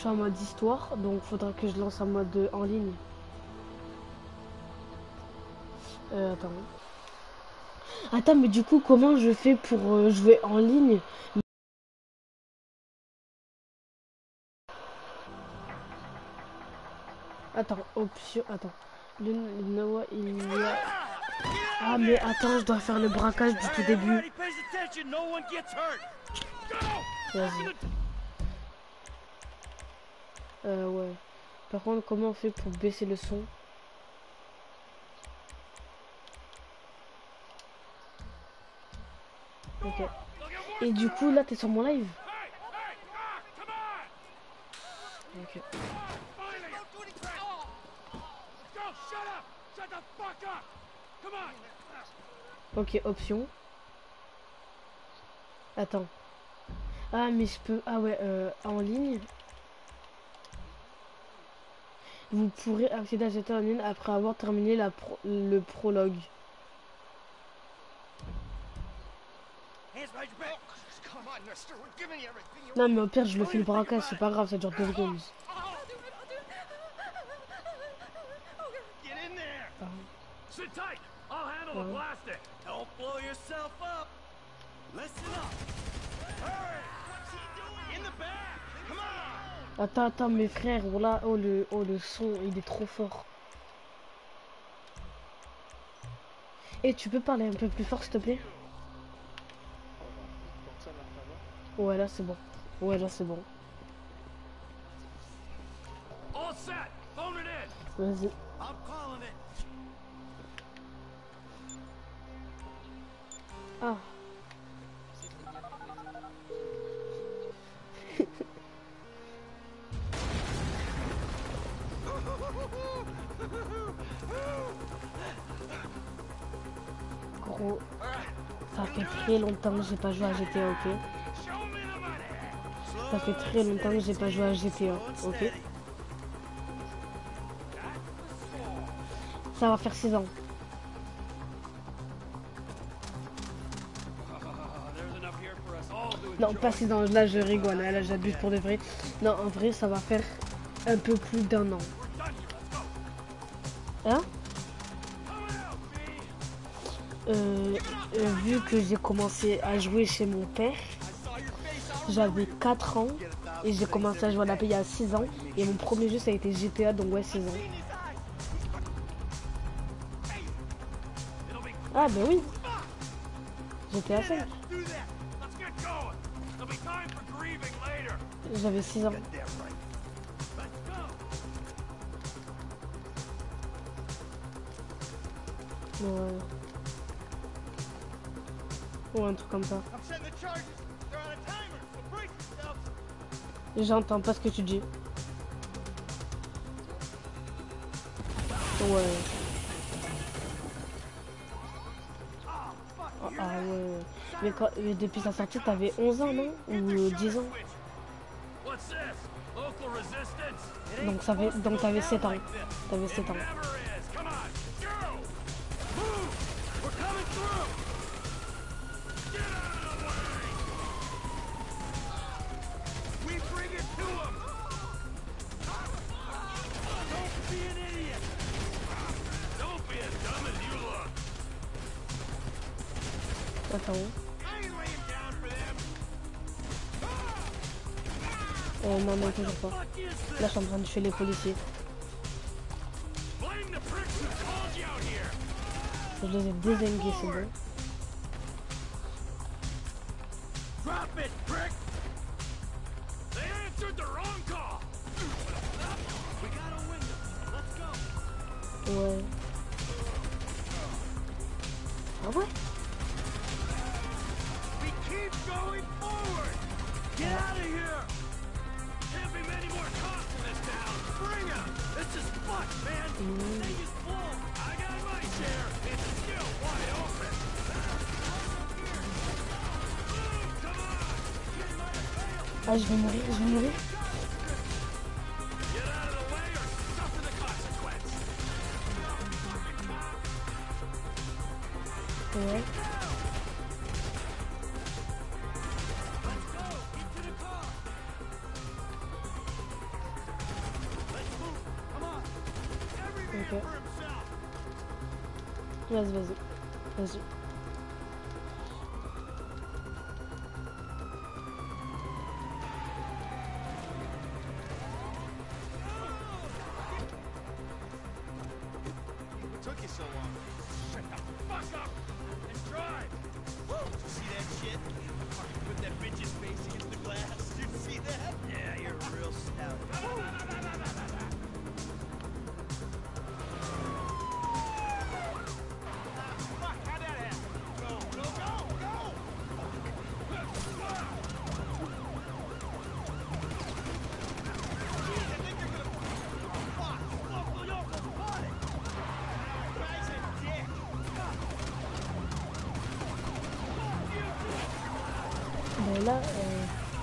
Je suis en mode histoire, donc faudra que je lance en mode en ligne. Euh, attends. Attends, mais du coup, comment je fais pour euh, jouer en ligne? Attends, option, attends. Le, Noah, il y a... Ah, mais attends, je dois faire le braquage du tout début. Euh, ouais. Par contre, comment on fait pour baisser le son? Ok. Et du coup, là, t'es sur mon live! Ok. Ok, option. Attends. Ah, mais je peux... Ah ouais, euh, en ligne. Vous pourrez accéder à cette en ligne après avoir terminé la pro- le prologue. You Non, mais au pire, je le fais le braquage, c'est pas grave, ça dure deux secondes. Get in there! Ah. Attends, attends, mes frères, oh là, oh le, oh le son, il est trop fort. Et tu peux parler un peu plus fort, s'il te plaît? Ouais, là c'est bon. Ouais, là c'est bon. Vas-y. Ah. Gros, ça fait très longtemps que j'ai pas joué à GTA, ok! Ça fait très longtemps que j'ai pas joué à GTA, ok? Ça va faire 6 ans. Non, pas 6 ans, là je rigole, hein, là j'abuse pour de vrai. Non, en vrai, ça va faire un peu plus d'un an. Euh, euh, vu que j'ai commencé à jouer chez mon père, j'avais 4 ans et j'ai commencé à jouer à la paix il y a 6 ans. Et mon premier jeu ça a été GTA, donc ouais, 6 ans. Ah, ben oui, GTA 5, do that! Let's get going! There'll be time for grieving later! j'avais 6 ans. Ou un truc comme ça. J'entends pas ce que tu dis. Ouais. Ah, ah ouais. Mais, quand, mais depuis sa sortie, t'avais 11 ans, non? Ou euh, 10 ans? What's this? Local resistance? Donc ça fait, donc t'avais 7 ans. T'avais 7 ans. Là, je suis en train de tuer les policiers. Je les ai désingués, c'est bon. This is fucked, man! Thing is full! I got my share! It's still wide open! Move, come on! Ah, je vais mourir, je vais mourir. Get Vas-y, vas-y.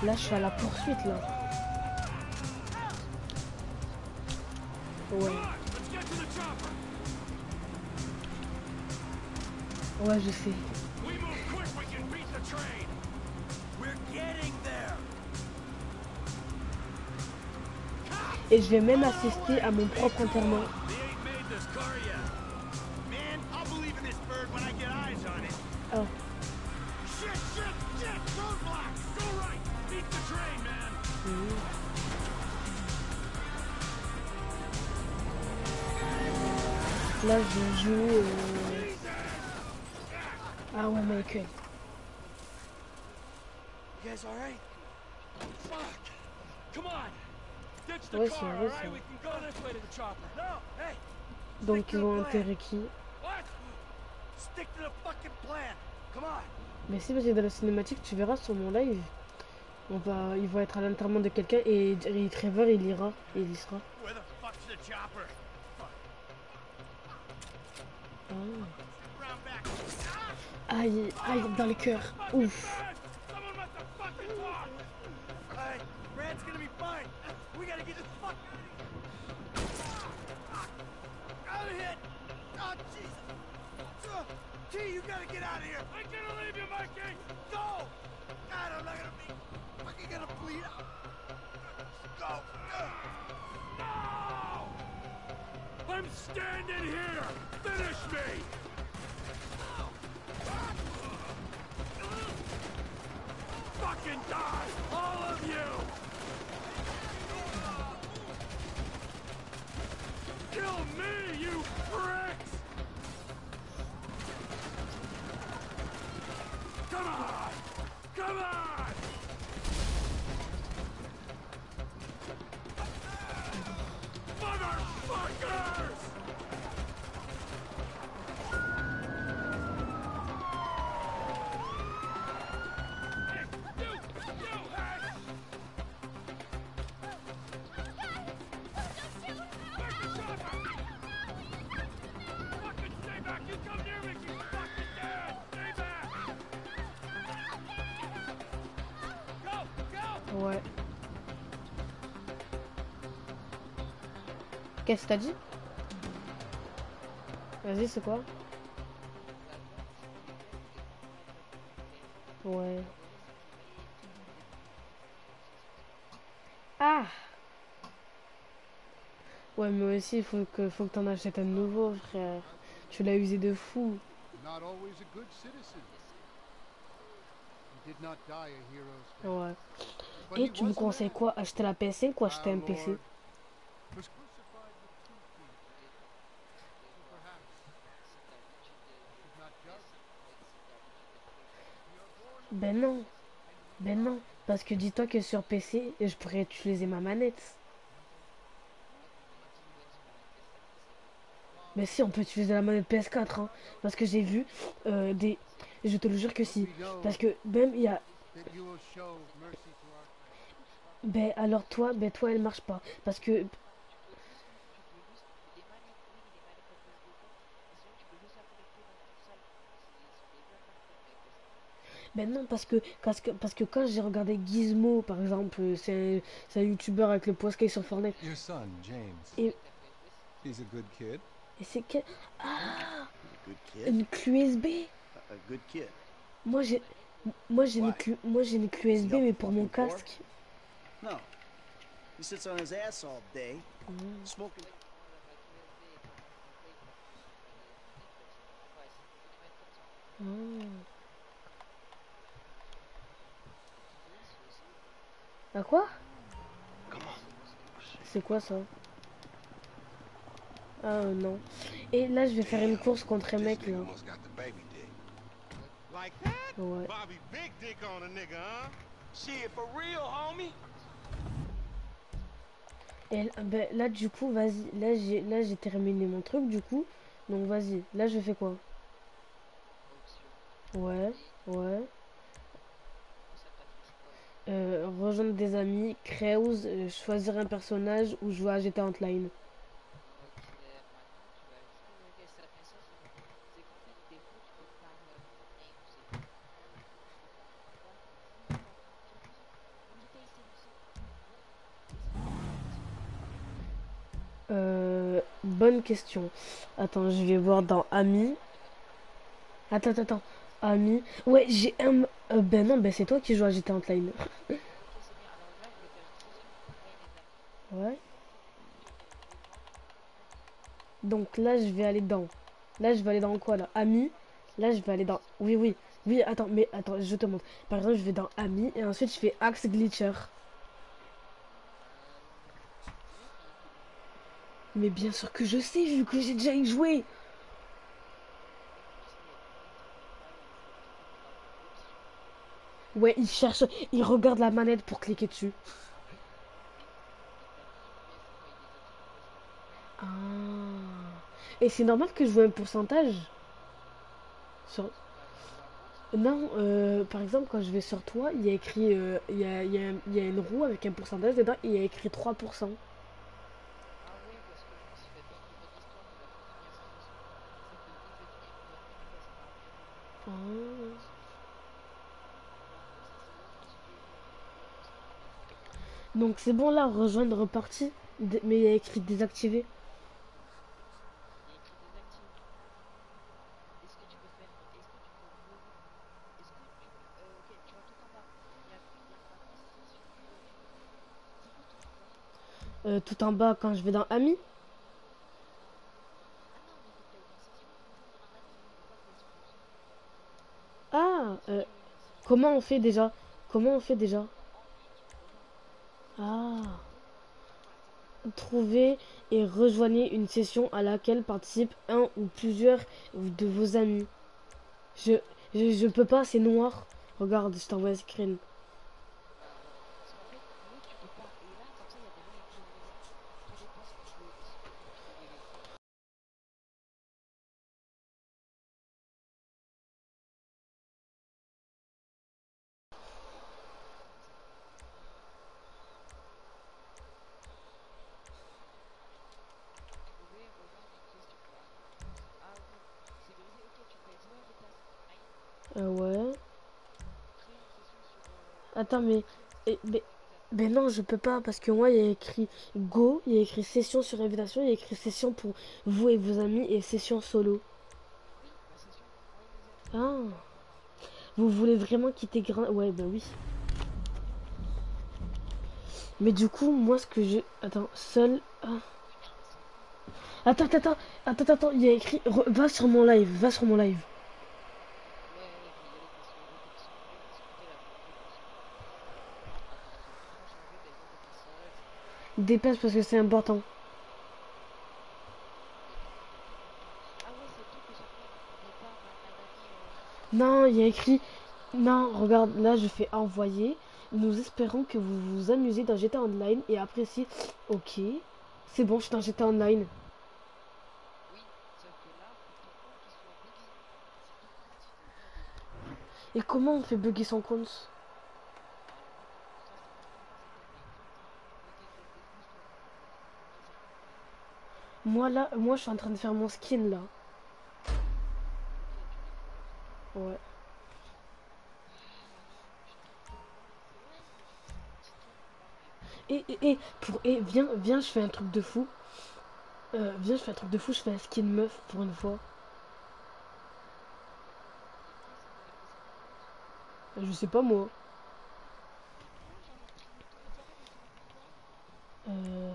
Là, je suis à la poursuite, là. Ouais. Ouais, je sais. Et je vais même assister à mon propre enterrement. Donc, ils the ont plan. enterré qui! Mais si, parce que dans la cinématique, tu verras sur mon live. On va, ils vont être à l'enterrement de quelqu'un et, et Trevor, il ira. Et il y sera. Back. Aïe, aïe, dans le cœur. Ouf. Standing here! Finish me! Fucking die! All of you! Kill me, Qu'est-ce que t'as dit? Vas-y, c'est quoi? Ouais. Ah Ouais, mais aussi, il faut que, faut que t'en achètes un nouveau, frère. Tu l'as usé de fou. Ouais. Et he tu me conseilles quoi? Acheter la PS5 ou acheter un PC Ben non. Ben non. Parce que dis-toi que sur PC, je pourrais utiliser ma manette. Mais si, on peut utiliser la manette PS4. Hein, parce que j'ai vu euh, des... Je te le jure que si. Parce que même il y a... Ben alors toi, ben toi elle marche pas. Parce que... Ben non, parce que, parce que, parce que quand j'ai regardé Gizmo, par exemple, c'est un, un youtubeur avec le poiscaille sur Fortnite. Your son, James. Et... He's a good kid. Et c'est que... Ah good kid. Une QSB a good kid. Moi j'ai... Moi j'ai une, Q... Moi, une QSB mais pour mon casque. No. He sits on his ass all day, mm. smoking... Mm. À quoi C'est quoi ça Ah euh, non. Et là je vais faire une course contre un mec là. Almost got the baby dick. Like that? Ouais. Bobby big dick on a nigga, huh? Shit, for real, homie? Et l- ben, là du coup vas-y. Là j'ai là j'ai terminé mon truc du coup. Donc vas-y. Là je fais quoi Ouais. Ouais. Euh, rejoindre des amis, Creuse, euh, choisir un personnage ou jouer à GTA Online. Euh, bonne question. Attends, je vais voir dans Amis. Attends, attends, attends. Amis. Ouais, j'ai un. euh, ben non, ben c'est toi qui joues à GTA Online. Ouais. Donc là, je vais aller dans. Là, je vais aller dans quoi là? Amis. Là, je vais aller dans. Oui, oui. Oui, attends, mais attends, je te montre. Par exemple, je vais dans Amis et ensuite je fais Axe Glitcher. Mais bien sûr que je sais, vu que j'ai déjà y joué. Ouais, il cherche, il regarde la manette pour cliquer dessus. Ah. Et c'est normal que je vois un pourcentage sur... Non, euh, par exemple, quand je vais sur toi, il y a écrit, euh, il y a, y a y a une roue avec un pourcentage dedans et il y a écrit 3%. Ah. Donc c'est bon là, rejoindre partie, mais il y a écrit désactiver. Euh, tout en bas quand je vais dans Amis. Ah, euh, comment on fait déjà? Comment on fait déjà? Ah. Trouvez et rejoignez une session à laquelle participent un ou plusieurs de vos amis. Je, je, je peux pas, c'est noir. Regarde, je t'envoie screen. Euh, ouais. Attends, mais, mais, non, je peux pas parce que moi, il y a écrit Go, il y a écrit session sur invitation, il y a écrit session pour vous et vos amis et session solo. Ah. Vous voulez vraiment quitter Grain... Ouais, bah oui. Mais du coup, moi, ce que je... Attends, seul... ah. Attends, attends, attends, attends, attends, il y a écrit... Va sur mon live, va sur mon live. Dépasse parce que c'est important. Non, il y a écrit... Non, regarde, là, je fais envoyer. Nous espérons que vous vous amusez dans GTA Online et appréciez... Ok. C'est bon, je suis dans GTA Online. Et comment on fait bugger son compte? Moi là, moi je suis en train de faire mon skin là. Ouais. Et, et, pour, et viens, viens, je fais un truc de fou. Euh, viens, je fais un truc de fou, je fais un skin meuf pour une fois. Je sais pas moi. Euh...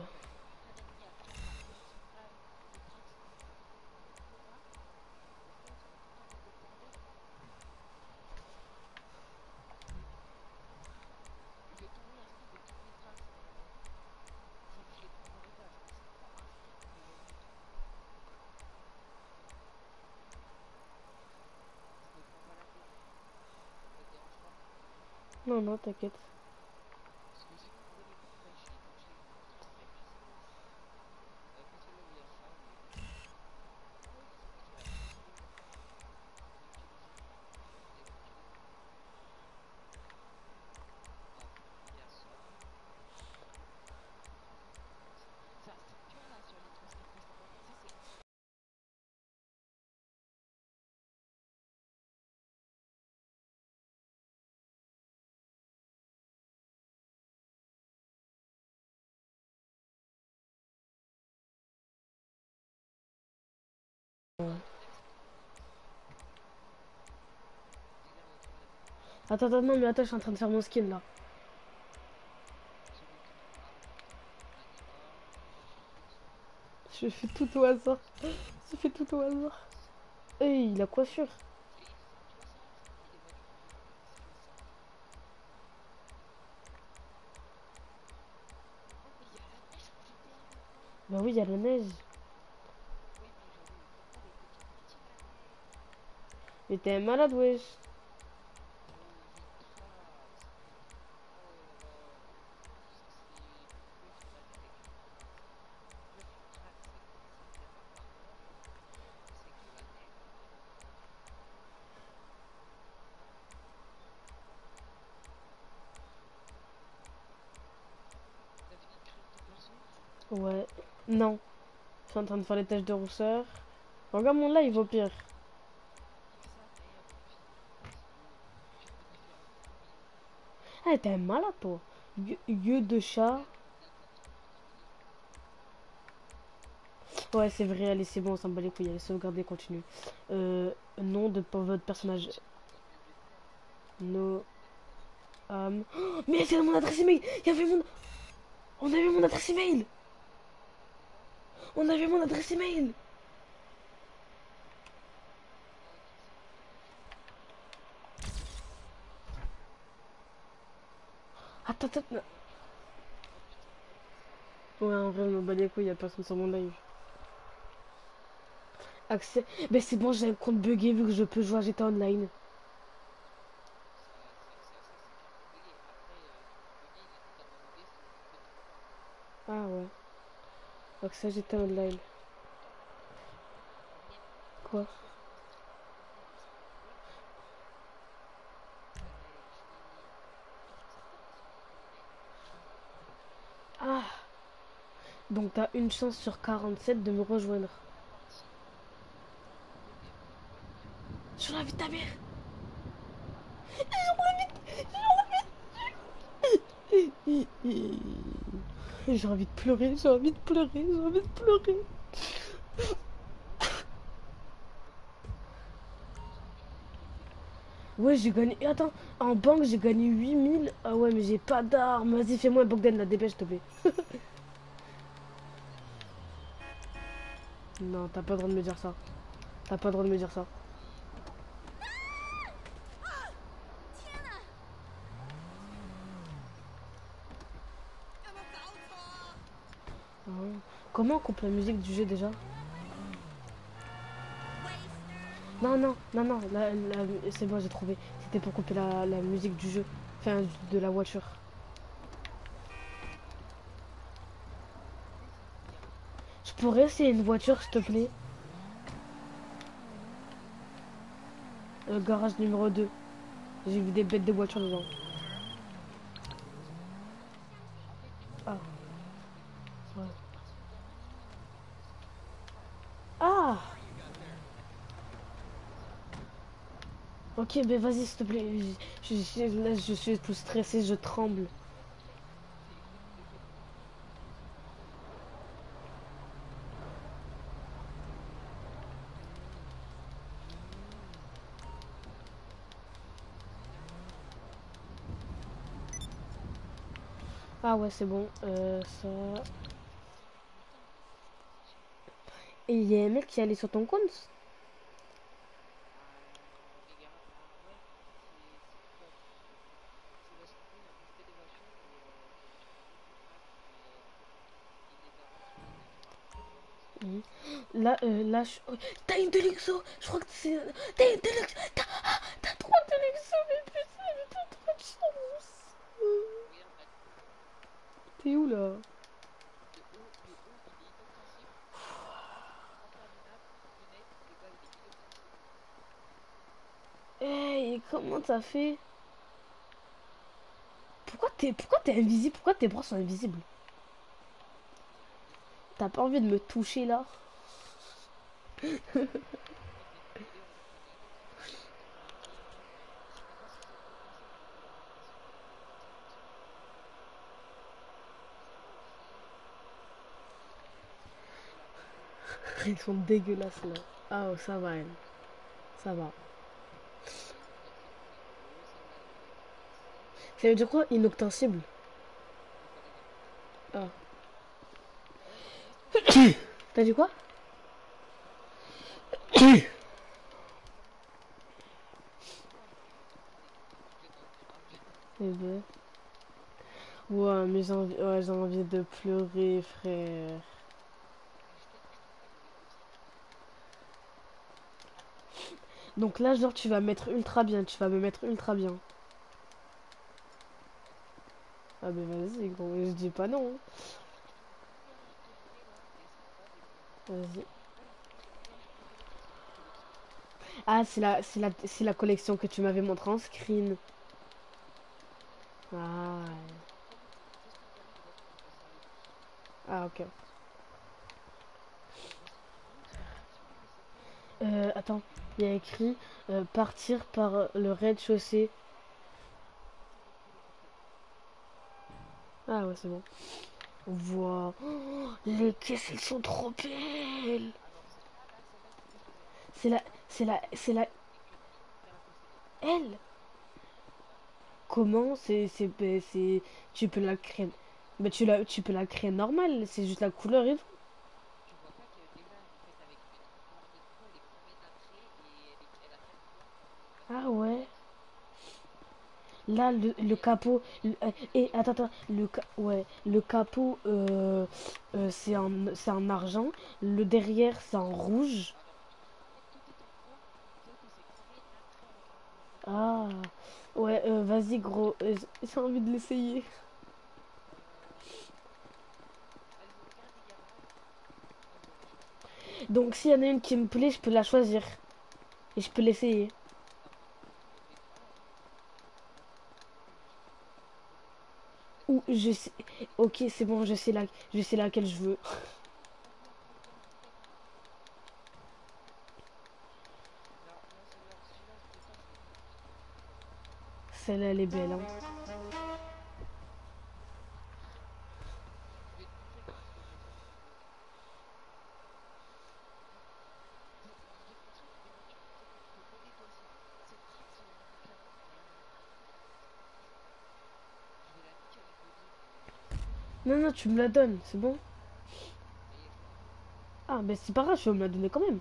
Non, non, t'inquiète. Parce que c'est pour les coups machines, donc je les comprends très bien. Euh, quand c'est là où il y a ça, mais... Il y a ça. Ça, c'est dur là sur les trucs qui postent en tu sais, c'est Attends, attends, non, mais attends, je suis en train de faire mon skin là. Je fais tout au hasard. Je fais tout au hasard. Hey, la coiffure. Bah oui, il y a la neige. Mais t'es malade, wesh. Ouais. Non. Suis en train de faire les tâches de rousseur. Regarde mon live au pire. Ah, t'es un malade, toi. Yeux- de chat. Ouais, c'est vrai, allez, c'est bon, on s'en bat les couilles. Allez, sauvegarder, continue. Euh, nom de votre personnage. No. Oh, mais c'est mon adresse email. Il y avait mon. On avait mon adresse email. On avait mon adresse email. Attends, attends. Ouais, en vrai, on me bat les couilles, y a personne sur mon live. Accès. Mais c'est bon, j'ai un compte bugué vu que je peux jouer à GTA Online. Ah ouais. Accès à GTA Online. Quoi? Ah! Donc t'as une chance sur 47 de me rejoindre. Sur la vie ta mère J'ai envie de pleurer, j'ai envie de pleurer, j'ai envie de pleurer. Ouais, j'ai gagné. Attends, en banque, j'ai gagné 8000. Ah ouais, mais j'ai pas d'armes. Vas-y, fais-moi un Bogdan, la dépêche, te plaît. non, t'as pas le droit de me dire ça. T'as pas le droit de me dire ça. Coupe la musique du jeu déjà Non, non, non, non, c'est bon, j'ai trouvé. C'était pour couper la, la musique du jeu. Enfin, de la voiture. Je pourrais essayer une voiture, s'il te plaît Euh, garage numéro 2. J'ai vu des bêtes de voitures dedans. Ah. Ouais. Ah Ok, mais vas-y, s'il te plaît. Je- là, je suis tout stressé, je tremble. Ah ouais, c'est bon. Euh, ça... Et il y a un mec qui est allé sur ton compte? Là, euh, là, je... oh, T'as une Deluxo Je crois que c'est... T'as une Deluxo T'as ah, t'as trop de Deluxo Mais putain, mais t'as trop de chance. T'es où là? Hey, comment t'as fait? Pourquoi t'es pourquoi t'es invisible? Pourquoi tes bras sont invisibles? T'as pas envie de me toucher là? Ils sont dégueulasses là. Ah oh, ça va elle. Ça va. Ça veut dire quoi Inoctensible Ah. T'as dit quoi? Ouais, mais j'ai envie, envie de pleurer, frère. Donc là, genre, tu vas mettre ultra bien. Tu vas me mettre ultra bien. Ah ben vas-y, gros. Je dis pas non. hein. Vas-y. Ah, c'est la, la, la collection que tu m'avais montré en screen. Ah. Ah, ok. Euh, attends, il y a écrit euh, partir par le rez-de-chaussée. Ah ouais, c'est bon. On voit. Oh, les caisses, elles sont trop belles. C'est la, c'est la, c'est la. Elle. Comment c'est, c'est, ben, tu peux la créer. Mais tu la, tu peux la créer normale. C'est juste la couleur et tout. Ah ouais. Là, le, le capot. euh, et attends, attends. Le, ouais, le capot, euh, euh, c'est en, c'est en argent. Le derrière, c'est en rouge. Ah. Ouais, euh, vas-y, gros. euh, J'ai envie de l'essayer. Donc, s'il y en a une qui me plaît, je peux la choisir. Et je peux l'essayer. Ou je sais. Ok, c'est bon, je sais, la... je sais laquelle je veux. Celle-là, elle est belle. Hein. Non, non, tu me la donnes, c'est bon Ah, ben c'est pas grave, je vais me la donner quand même.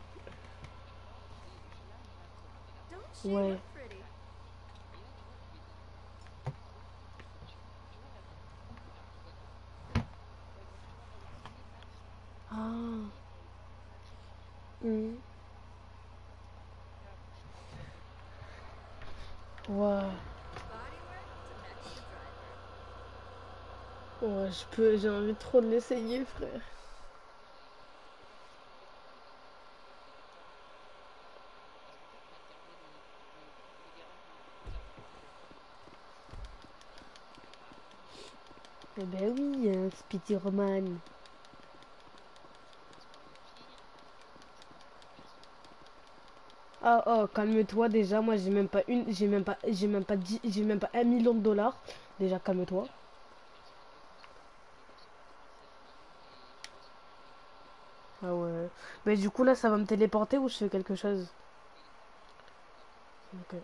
Ouais. Ah. Hmm. Ouais. Ouais, je peux, j'ai envie trop de l'essayer, frère. Eh ben oui, hein, Speedy Roman. Ah oh, calme-toi déjà, moi j'ai même pas une, j'ai même pas, j'ai même pas dix, j'ai même pas un million de dollars. Déjà calme-toi. Ah ouais. Mais du coup là ça va me téléporter ou je fais quelque chose Ok.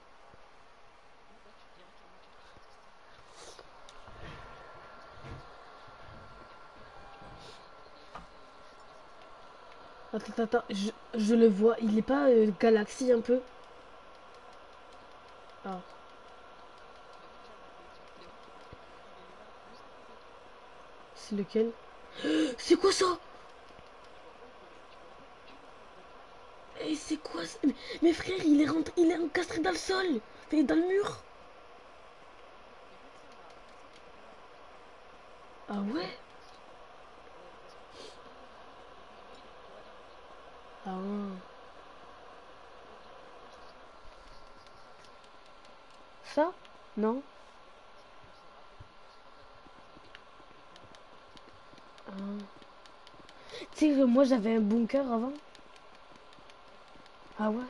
Attends, attends, je, je le vois. Il est pas euh, galaxie un peu Ah. C'est lequel C'est quoi ça? Et c'est quoi ça mais, mais frère, il est rentré, il est encastré dans le sol. Il est dans le mur. Ah ouais? Ah. Ça? Non? Ah. Tu sais moi j'avais un bunker avant Ah ouais?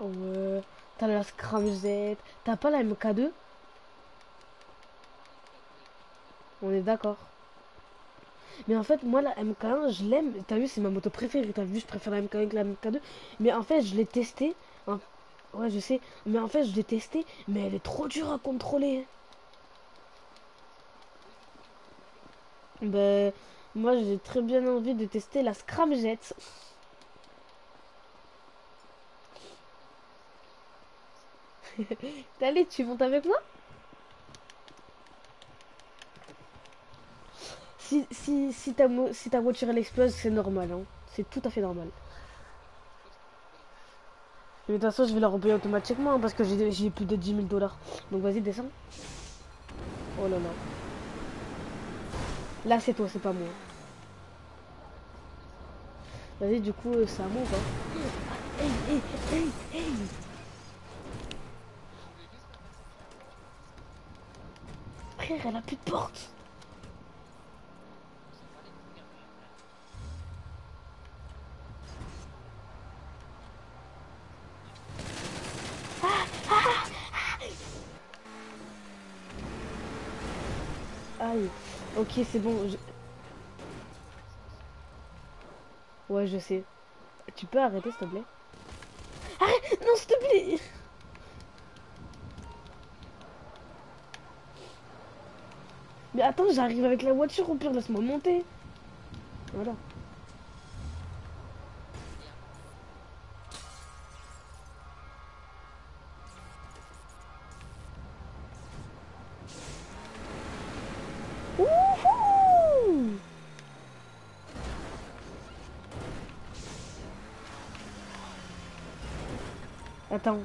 Ouais. T'as la Scramjet. T'as pas la MK2 On est d'accord. Mais en fait, moi, la MK1, je l'aime. T'as vu, c'est ma moto préférée. T'as vu, je préfère la MK1 que la MK2. Mais en fait, je l'ai testée. hein. Ouais, je sais. Mais en fait, je l'ai testée. Mais elle est trop dure à contrôler. Ben, moi, j'ai très bien envie de tester la Scramjet. Allez, tu montes avec moi? Si, si, si, ta, si ta voiture elle explose, c'est normal. Hein. C'est tout à fait normal. Mais de toute façon, je vais la repayer automatiquement hein, parce que j'ai plus de 10 000 dollars. Donc vas-y, descends. Oh là là. Là, c'est toi, c'est pas moi. Vas-y, du coup, euh, hey, hey, Elle a plus de porte Aïe. Ok, c'est bon. je- Ouais, je sais. Tu peux arrêter, s'il te plaît? Arrête Non, s'il te plaît Attends, j'arrive avec la voiture, au pire, laisse-moi monter. Voilà. Attends.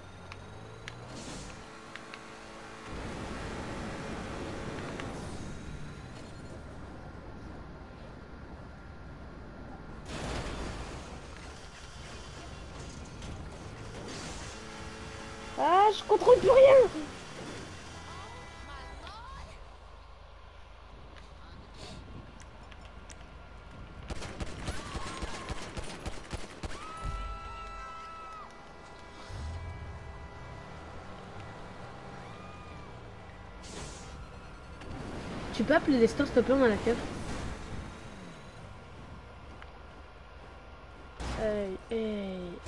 Peux appeler les stores, s'il te on a la queue Hey, hey.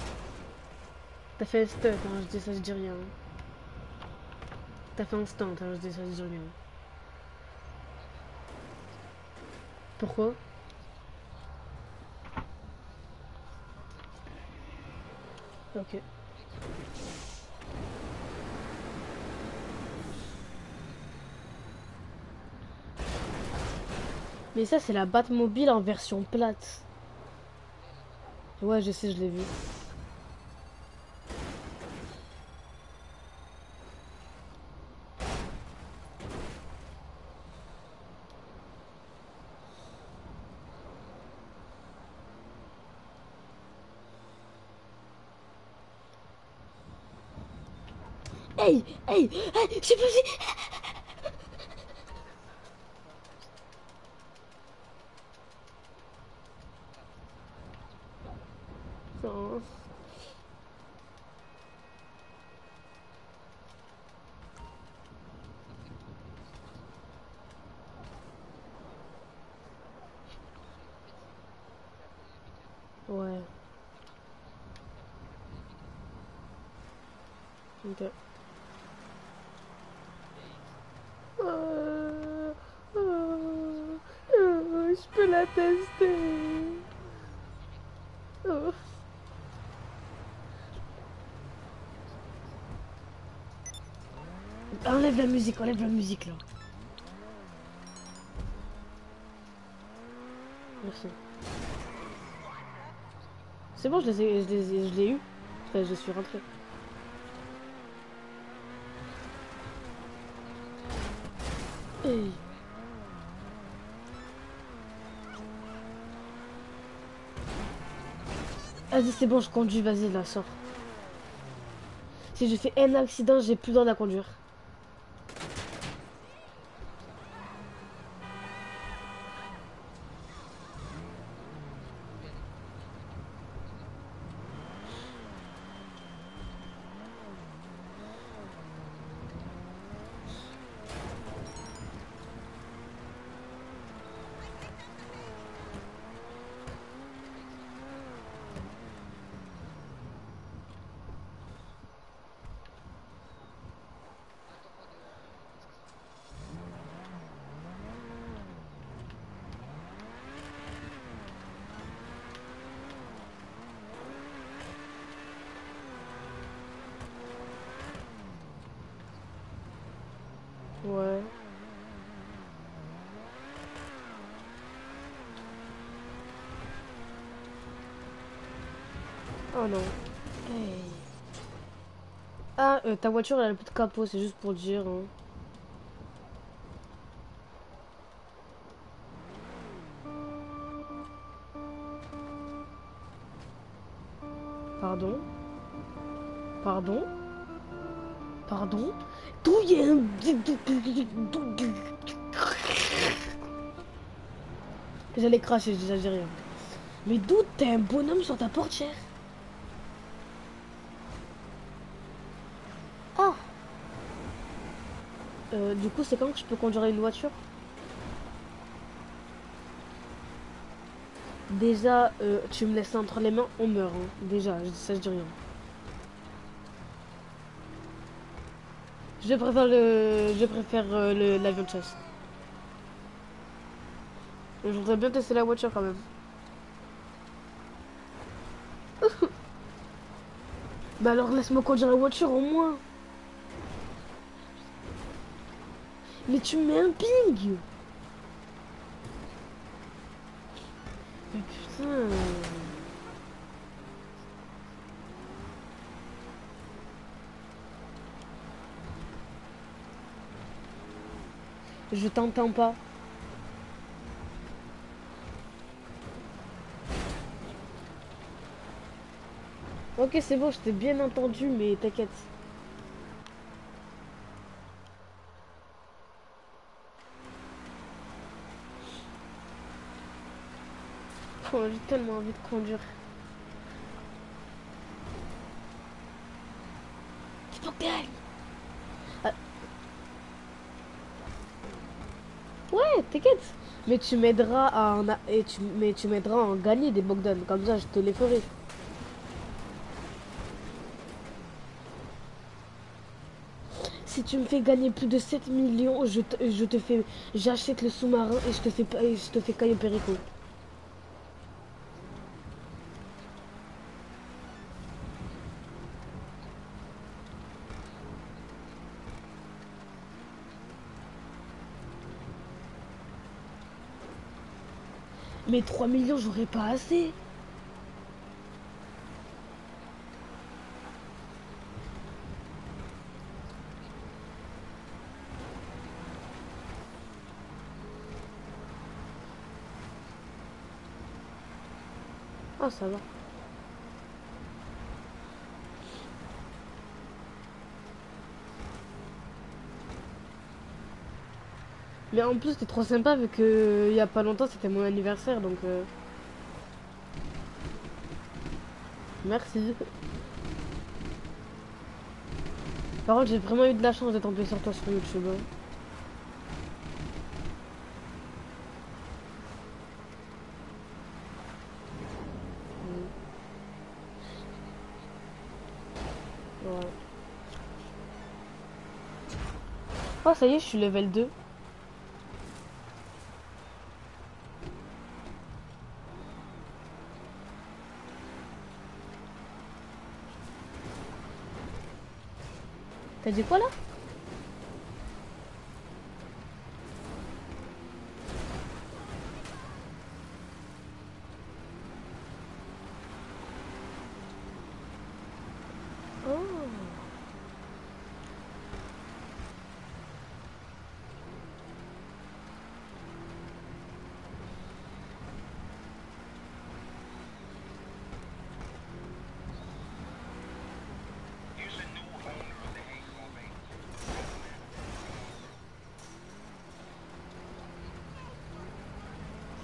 T'as fait un stunt, hein, je dis ça, je dis rien. T'as fait un stunt, hein, je dis ça, je dis rien. Pourquoi? Ok. Mais ça, c'est la Batmobile en version plate. Ouais, je sais, je l'ai vu. Hey, hey, hey, j'ai pas vu. Oh. Ouais. Ok. Euh, euh, euh, je peux la tester. Oh. Enlève la musique, enlève la musique là. Merci. C'est bon, je les ai, je les ai- je l'ai eu. Enfin, je suis rentré. Hey. Vas-y, c'est bon, je conduis, vas-y, là, sors. Si je fais un accident, j'ai plus le droit à conduire. Ouais. Oh non. Ah, euh, ta voiture, elle a plus de capot, c'est juste pour dire. hein. Pardon? Pardon? Pardon? D'où y a un... J'allais cracher, j'exagère rien. Mais d'où t'as un bonhomme sur ta portière? Euh, Du coup, c'est quand que je peux conduire une voiture? Déjà, euh, tu me laisses entre les mains, on meurt. hein. Déjà, ça je dis rien. Je préfère le, je préfère euh, l'avion de chasse. Je voudrais bien tester la voiture quand même. bah alors laisse-moi conduire la voiture au moins. Mais tu mets un ping. Putain. Je t'entends pas. Ok, c'est bon, je t'ai bien entendu, mais t'inquiète. Oh, j'ai tellement envie de conduire. Bien. Ah. Ouais, t'inquiète. Mais tu m'aideras à en a- et tu mais tu m'aideras à en gagner des Bogdan. Comme ça, je te les ferai. Si tu me fais gagner plus de 7 millions, je te, je te fais j'achète le sous-marin et je te fais pas- et je te fais Cayo Perico. Mais 3 millions, j'aurais pas assez. Ah, ça va. Mais en plus, t'es trop sympa vu que il y a pas longtemps c'était mon anniversaire donc. euh, Merci. Par contre, j'ai vraiment eu de la chance de tomber sur toi sur YouTube. hein. Ouais. Oh, ça y est, je suis level 2. T'as dit quoi là Oh.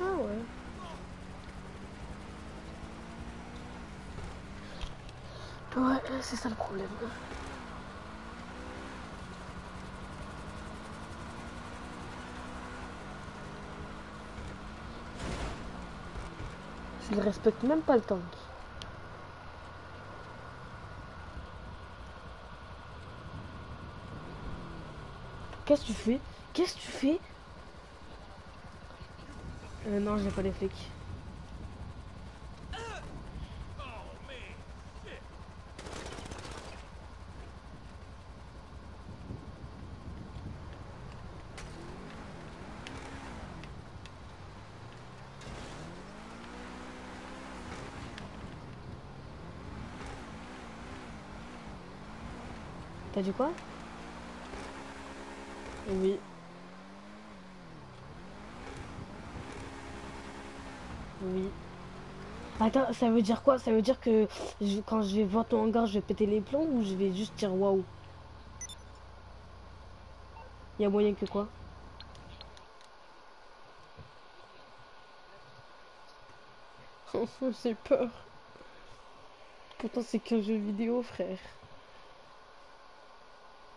Ah ouais. Ouais, c'est ça le problème. Je ne respecte même pas le tank. Qu'est-ce que tu fais? Qu'est-ce que tu fais? Euh, Non, j'ai pas les flics. T'as dit quoi? Oui. Oui. Attends, ça veut dire quoi? Ça veut dire que je- quand je vais voir ton hangar, je vais péter les plombs ou je vais juste dire waouh? Il y a moyen que quoi? J'ai peur. Pourtant, c'est qu'un jeu vidéo, frère.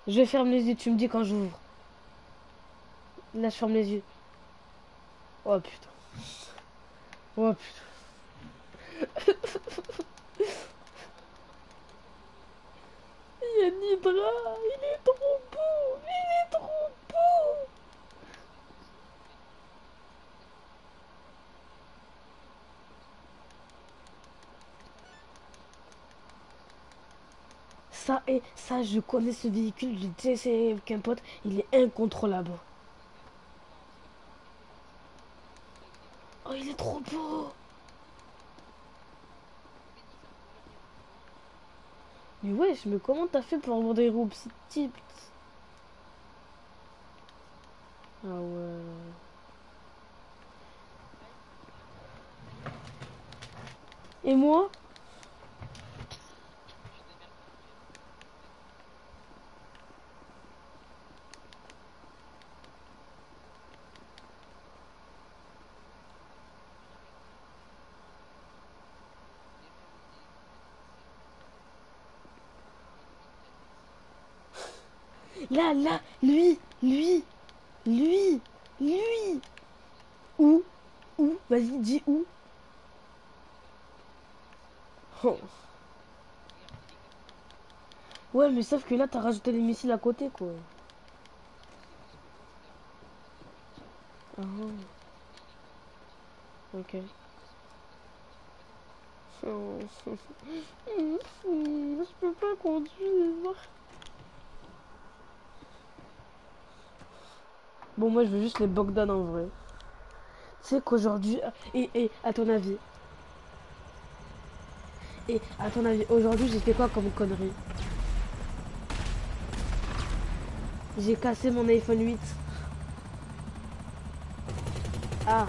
Je ferme les yeux, tu me dis quand j'ouvre. Là, je ferme les yeux. Oh putain. Oh putain. Il y a Nidra, il est trop beau, il est trop beau. Ça et ça, je connais ce véhicule, j'ai déjà essayé avec un pote, il est incontrôlable. Oh, il est trop beau. Mais wesh, mais comment t'as fait pour avoir des roues petites Ah ouais. Et moi? Là, lui, lui, lui, lui. Où Où Vas-y, dis où Oh. Ouais, mais sauf que là, t'as rajouté les missiles à côté, quoi. Ah. Ok. Je peux pas conduire. Bon, moi, je veux juste les Bogdan en vrai. Tu sais qu'aujourd'hui... Et, et, à ton avis? Et, à ton avis, aujourd'hui, j'ai fait quoi comme connerie? J'ai cassé mon iPhone 8. Ah.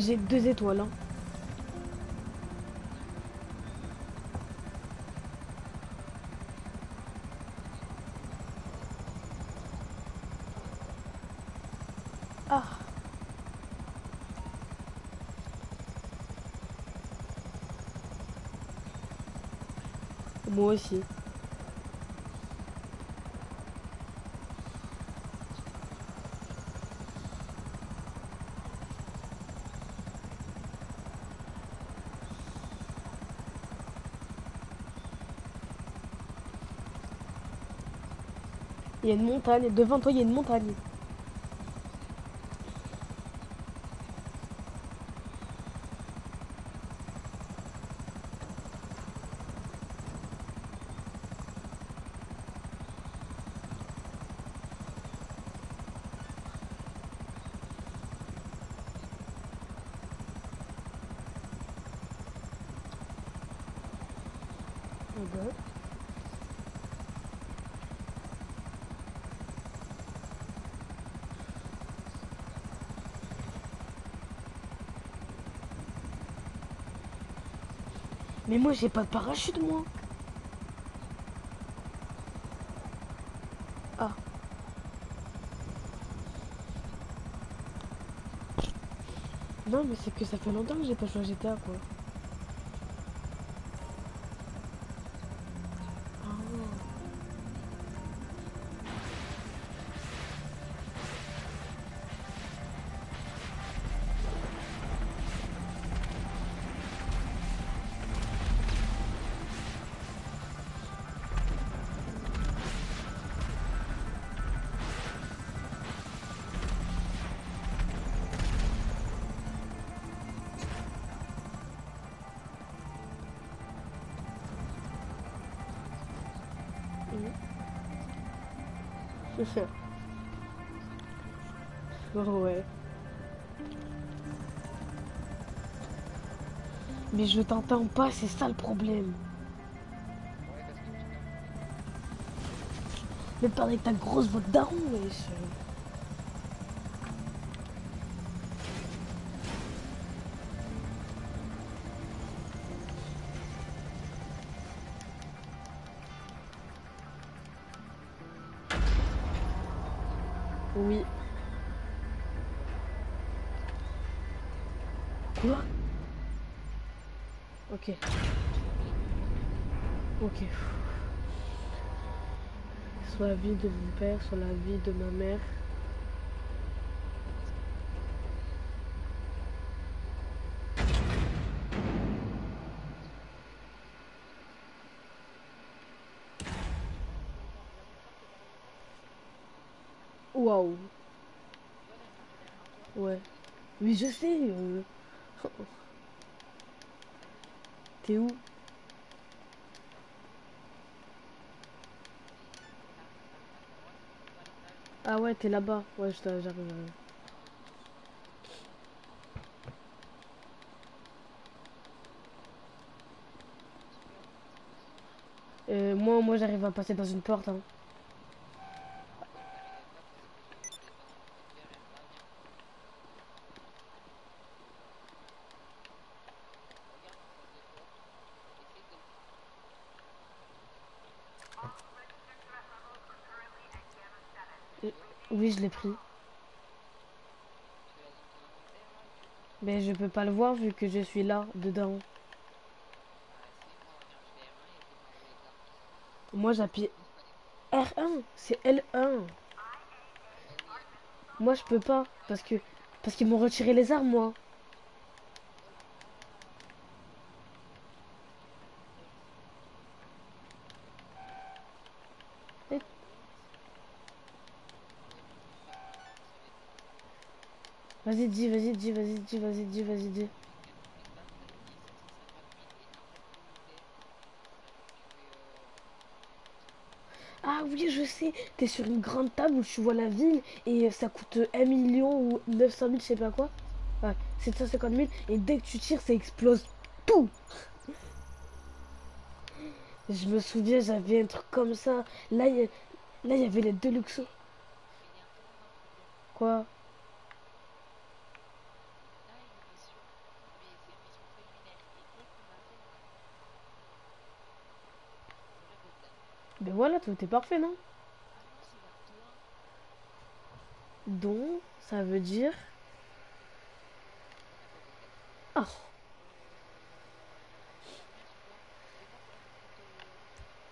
J'ai deux étoiles. hein. Ah. Moi aussi. Y a une montagne. Devant toi, il y a une montagne. Ouais. Mais moi j'ai pas de parachute moi. Ah. Non mais c'est que ça fait longtemps que j'ai pas joué à quoi. Ouais. Mais je t'entends pas, c'est ça le problème. Mais parle avec ta grosse voix de. Ok. Soit la vie de mon père, soit la vie de ma mère. Waouh. Ouais. Oui, je sais. euh. T'es où Ah ouais, t'es là-bas. Ouais, j'arrive. j'arrive. Euh, moi, moi, j'arrive à passer dans une porte. Hein. Euh, Je l'ai pris. Mais je peux pas le voir vu que je suis là, dedans. Moi, j'appuie R1, c'est L1. Moi, je peux pas parce que parce qu'ils m'ont retiré les armes, moi. Dis, vas-y, dis, vas-y, vas-y, vas-y, dis. Ah oui, je sais, t'es sur une grande table où tu vois la ville et ça coûte 1 million ou 900 000, je sais pas quoi. Ouais, 750 000 et dès que tu tires, ça explose tout. Je me souviens, j'avais un truc comme ça. Là, il y, y avait les deux luxos. Quoi? Voilà, tout est parfait, non? Donc, ça veut dire... Ah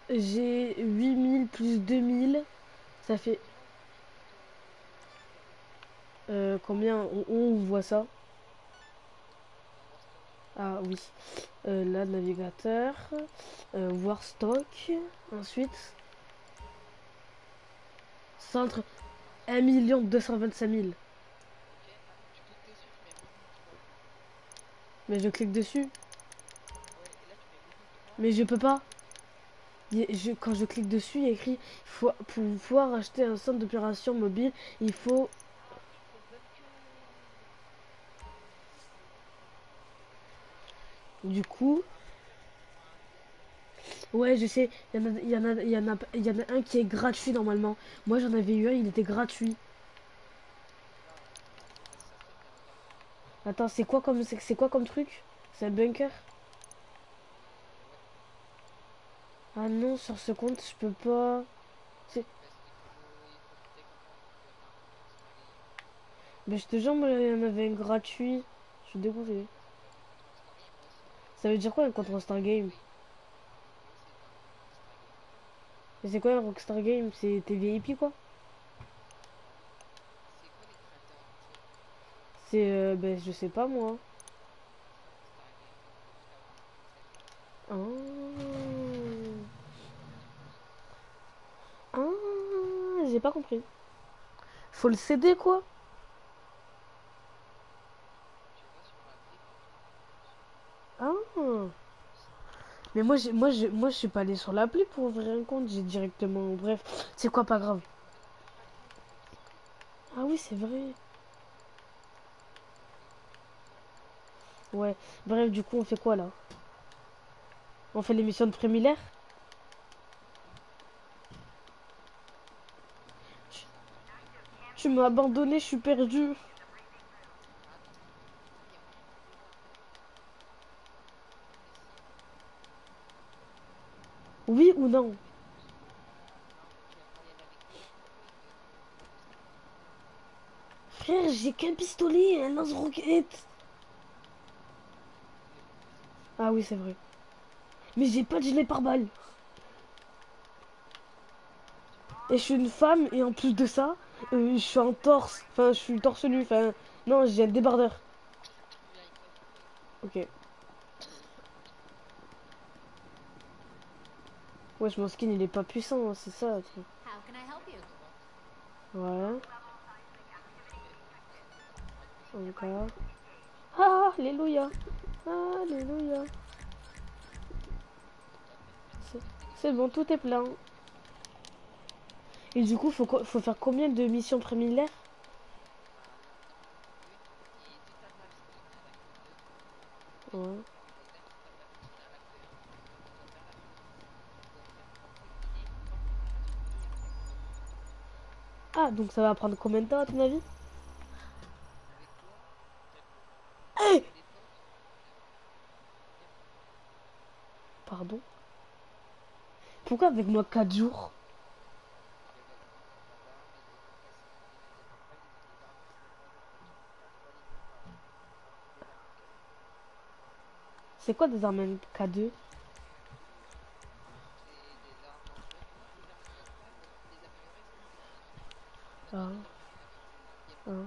J'ai 8000 plus 2000. Ça fait... Euh, combien on, voit ça? Ah oui. Euh, là, navigateur. Euh, voir stock. Ensuite. Centre 1 225 000. Mais je clique dessus. Mais je peux pas. Quand je clique dessus, il y a écrit faut, pour pouvoir acheter un centre d'opération mobile, il faut. Du coup, Ouais, je sais, il y y y en a, un qui est gratuit normalement. Moi j'en avais eu un, il était gratuit. Attends, c'est quoi comme, c'est quoi comme truc? C'est un bunker? Ah non, sur ce compte, je peux pas. Mais je te jure, moi, il y en avait un gratuit. Je suis dégoûté. Ça veut dire quoi un contre Star Game? Mais c'est quoi Rockstar Game? C'est tes VIP quoi? C'est euh, ben je sais pas moi. Ah, j'ai pas compris. Faut le céder quoi? Ah. Mais moi moi je moi je suis pas allé sur l'appli pour ouvrir un compte, j'ai directement bref, c'est quoi pas grave. Ah oui, c'est vrai. Ouais. Bref, du coup, on fait quoi là? On fait l'émission de Prémilaire? Tu tu m'as abandonné, je suis perdu. Oui ou non? Frère, j'ai qu'un pistolet et un lance-roquette. Ah oui, c'est vrai. Mais j'ai pas de gilet pare-balles. Et je suis une femme et en plus de ça, euh, je suis en torse. Enfin, je suis torse nu. Enfin, non, j'ai un débardeur. Ok. Wesh, mon skin il est pas puissant, hein, c'est ça. Voilà. Encore. Ah, Alléluia. Alléluia. C'est- bon, tout est plein. Et du coup, faut, faut faire combien de missions préliminaires? Ouais. Donc ça va prendre combien de temps à ton avis? Eh! Pardon? Pourquoi avec moi 4 jours? C'est quoi des armes K2 Ah. Ah. Euh,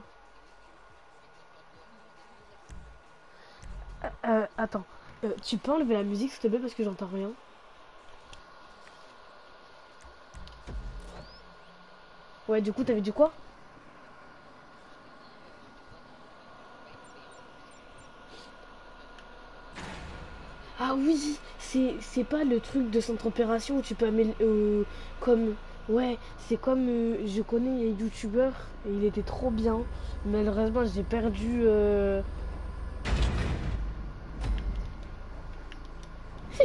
euh, attends, Euh, tu peux enlever la musique s'il te plaît parce que j'entends rien. Ouais, du coup, t'avais dit quoi? Ah oui, c'est pas le truc de centre opération où tu peux améliorer comme ouais, c'est comme euh, je connais un youtubeur et il était trop bien. Malheureusement, j'ai perdu euh,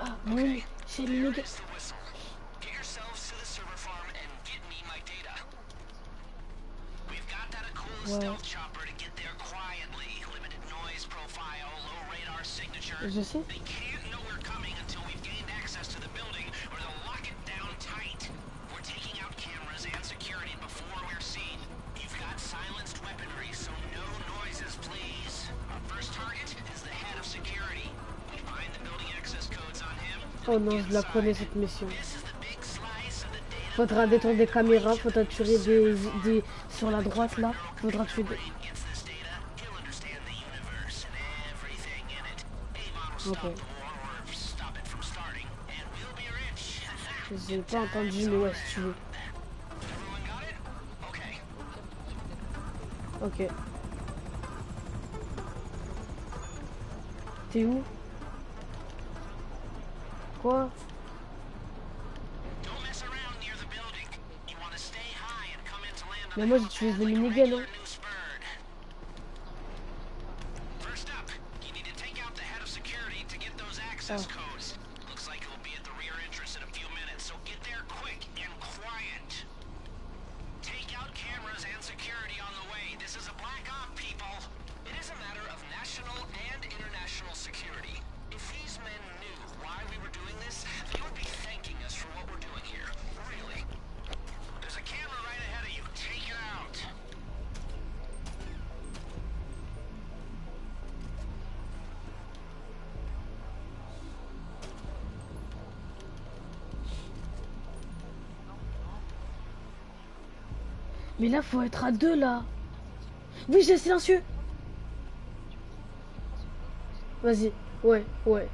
Ah oui, c'est le gars. Je sais. They can't know we're coming until we've gained access to the building, or they'll lock it down tight. We're taking out cameras and security before we're seen. You've got silenced weaponry, so no noises, please. Our first target is the head of security. We find the building access codes on him. Oh non, je la connais cette mission. Faudra détourner des caméras, faudra tuer des, des sur la droite là. Faudra tuer des. Rich. J'ai pas entendu, mais ouais, si tu veux. Everyone got it? Okay. Ok. T'es où? Quoi? Don't mess around near the building. You Mais là, faut être à deux, là. Oui, j'ai le silencieux. Vas-y. Ouais, ouais.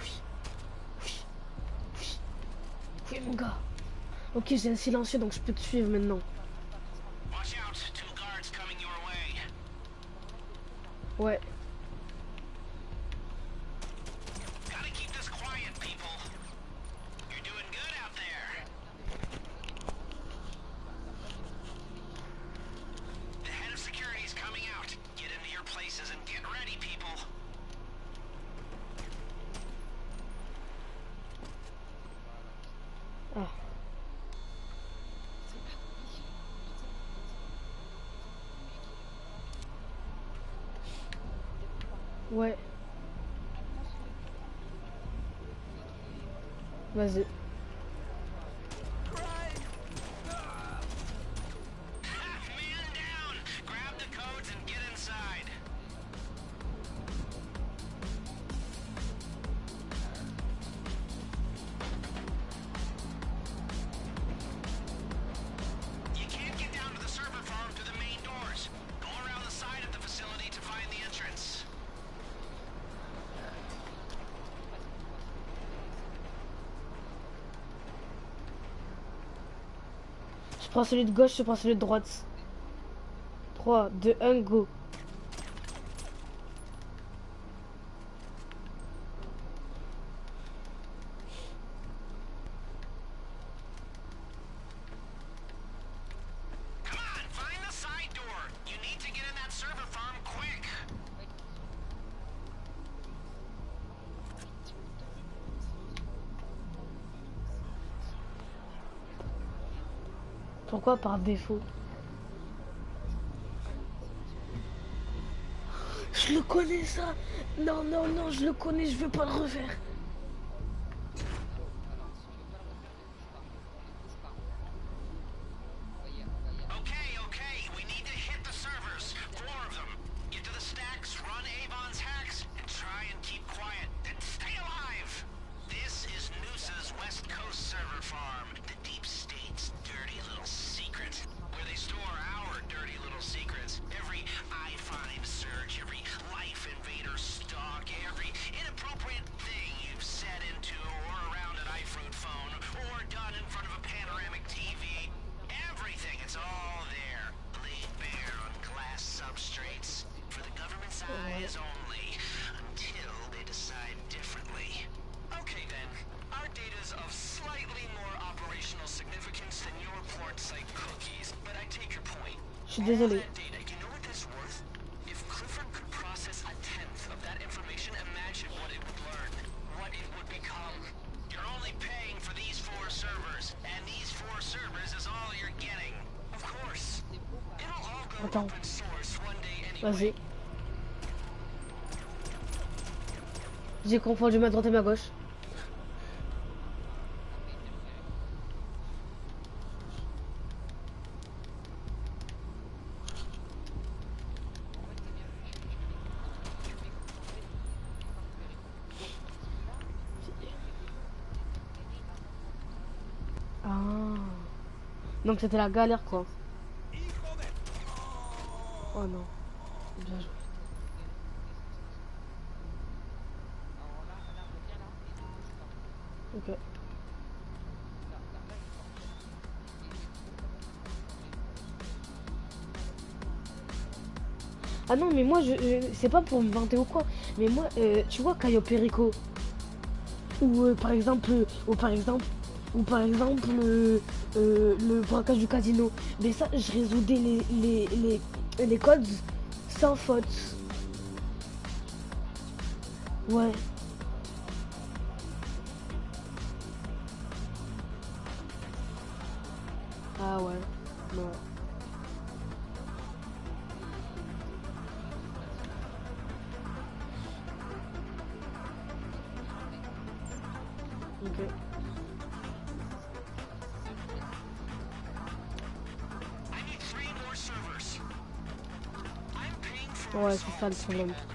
Oui. Oui. Oui. Oui, mon gars. Ok, j'ai un silencieux, donc je peux te suivre maintenant. Ouais. Prends celui de gauche, je prends celui de droite. 3, 2, 1, go. Pourquoi par défaut Je le connais ça Non, non, non, je le connais, je veux pas le refaire. It'll all go Attends. Vas-y. J'ai confondu ma droite et ma gauche. Ah. Donc c'était la galère quoi. Oh non. Bien joué. Ok. Ah non, mais moi, je, c'est pas pour me vanter ou quoi. Mais moi, euh, tu vois, Caio Perico. Ou euh, par exemple, euh, ou par exemple, ou par exemple, euh, le braquage du casino. Mais ça, je résoudais les, les, les codes sans faute. Ouais. For Ouais,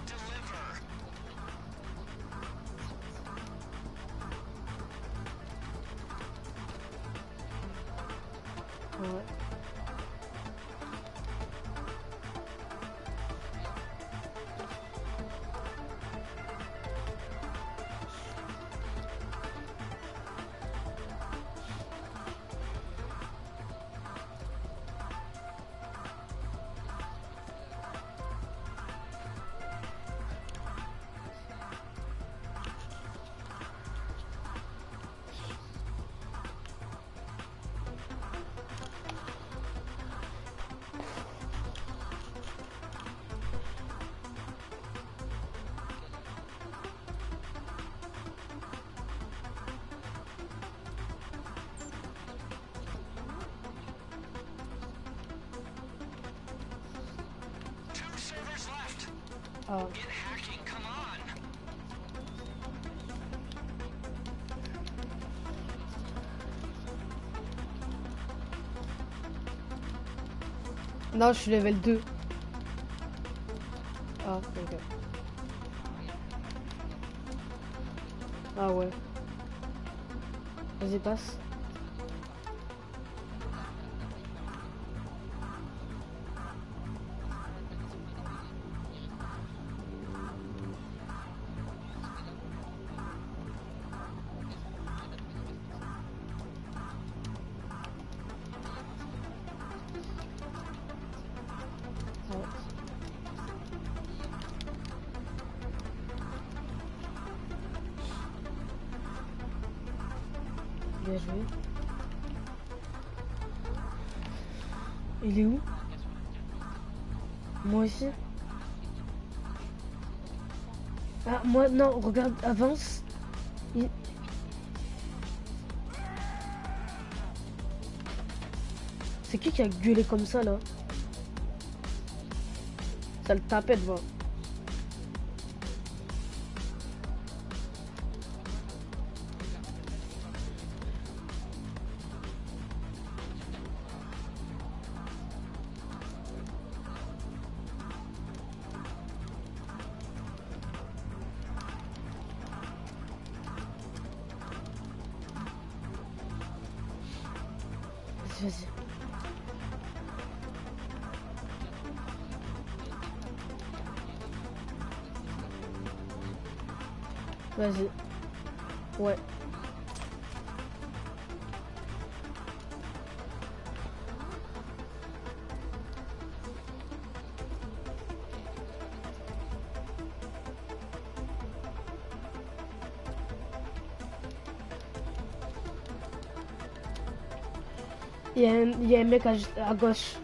Non, je suis level 2. Ah, ok. Ah ouais. Vas-y, passe. Moi aussi. Ah, moi, non, regarde, avance. C'est qui qui a gueulé comme ça, là? Ça le tapait devant. Vas-y, a un, mec à, à gauche.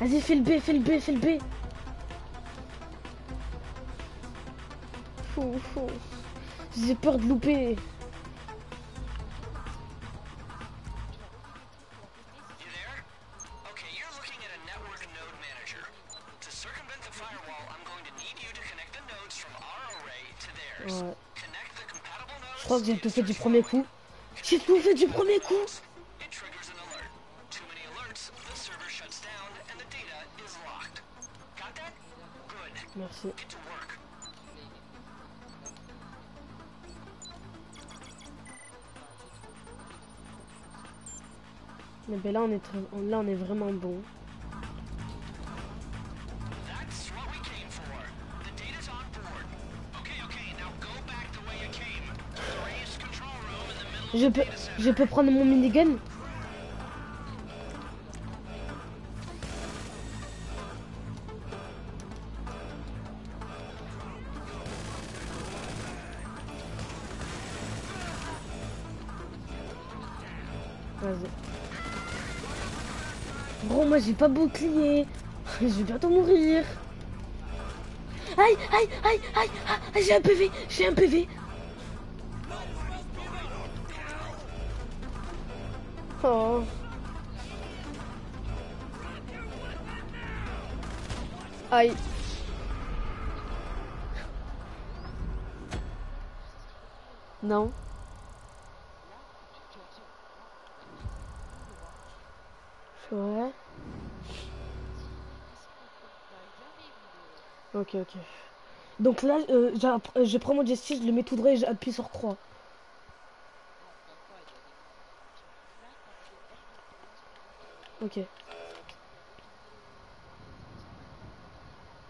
Vas-y, fais le B, fais le B, fais le B. Fou, fou. J'ai peur de louper. Ouais. Je crois que j'ai tout fait du premier coup. J'ai tout fait du premier coup. Merci. Mais ben là, on est, très- là, on est vraiment bon. Je peux, je peux prendre mon minigun Vas-y. Gros, moi j'ai pas bouclier. Je vais bientôt mourir. Aïe, aïe, aïe, aïe, aïe, j'ai un PV, j'ai un PV. ok, ok. Donc là, euh, je prends mon gestis, je le mets tout droit et j'appuie sur croix. Ok.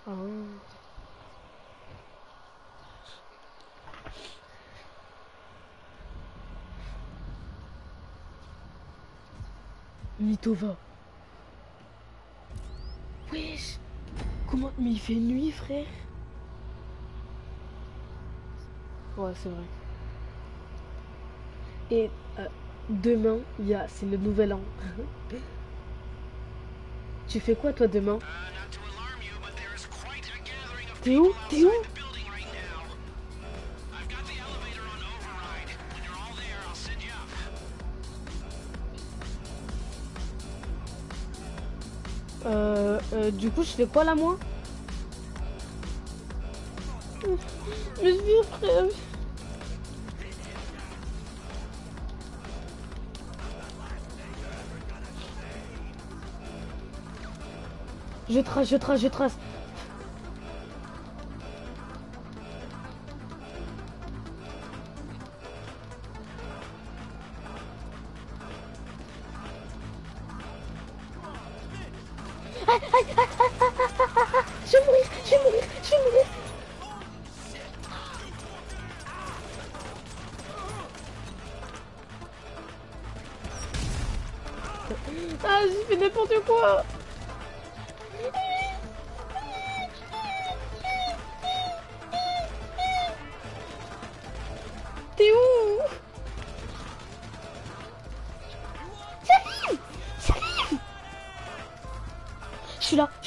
Ah. Mitova. Wesh Comment Mais il fait nuit frère. Ouais, c'est vrai. Et euh, demain, il y a, c'est le nouvel an. tu fais quoi toi demain? T'es où? T'es où? Euh, euh, Du coup, je fais quoi là, moi? Je trace, je trace, je trace.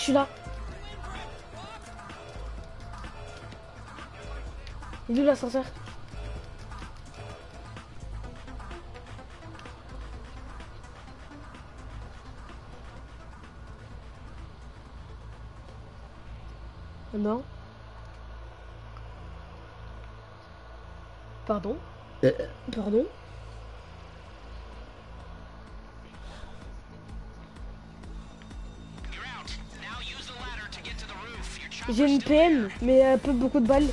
Je suis là. Il est où l'ascenseur? Non. Pardon? Pardon? J'ai une. PM, mais un peu beaucoup de balles.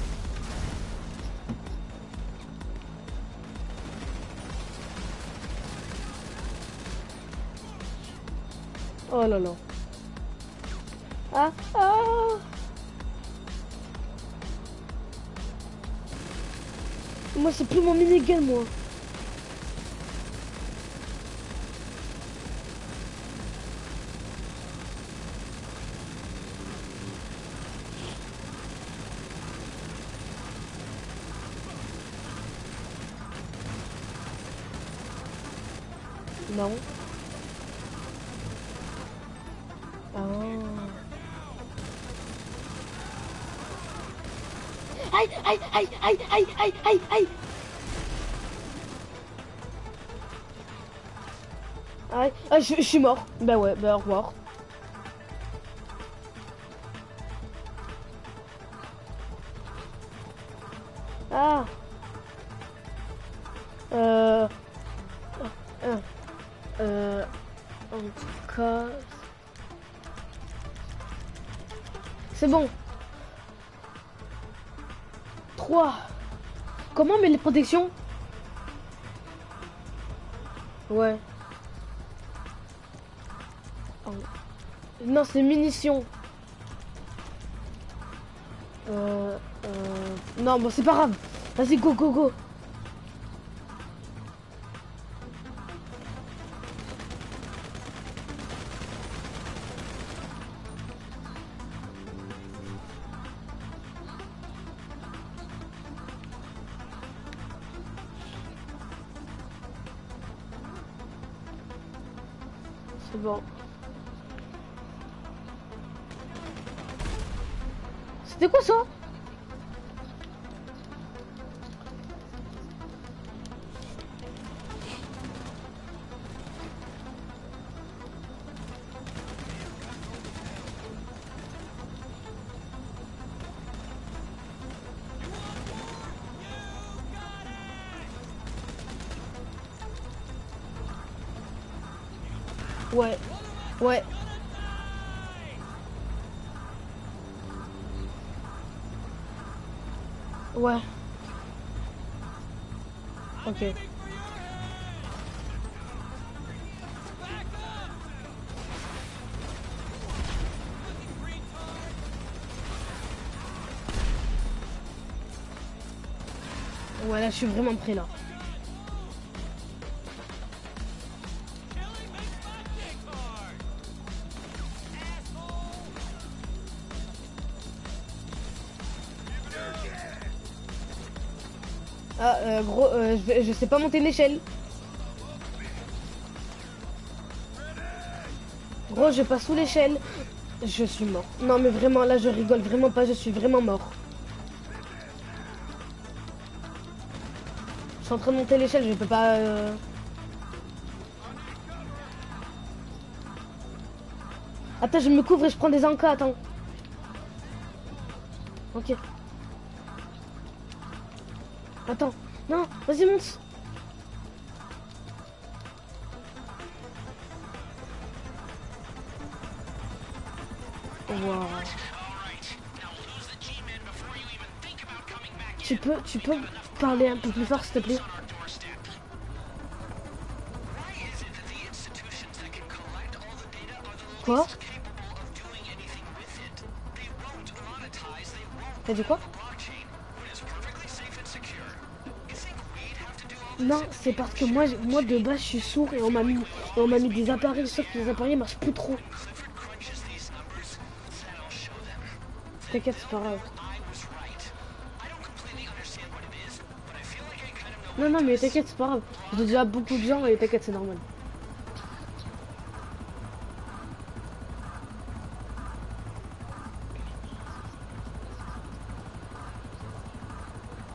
Oh là là. Ah ah Moi c'est plus mon minigun moi. Aïe, aïe, aïe, aïe, aïe, aïe. Aïe, ah, je, je suis mort. Bah ouais, bah au revoir. Comment on met les protections Ouais. Non, c'est munitions. Euh, euh... Non, bon, c'est pas grave. Vas-y, go, go, go. Voilà, je suis vraiment prêt là. Euh, je, sais pas monter l'échelle. Gros, je passe sous l'échelle. Je suis mort. Non, mais vraiment, là, je rigole vraiment pas. Je suis vraiment mort. Je suis en train de monter l'échelle. Je peux pas. euh, Attends, je me couvre et je prends des encas. Attends. Ok. Attends. Non, vas-y, monte. Wow. Tu peux, tu peux parler un peu plus fort, s'il te plaît? Quoi? T'as dit quoi? Non, c'est parce que moi, moi de base, je suis sourd et on m'a mis, on m'a mis des appareils, sauf que les appareils marchent plus trop. T'inquiète, c'est pas grave. Non, non, mais t'inquiète, c'est pas grave. J'ai déjà beaucoup de gens et t'inquiète, c'est normal.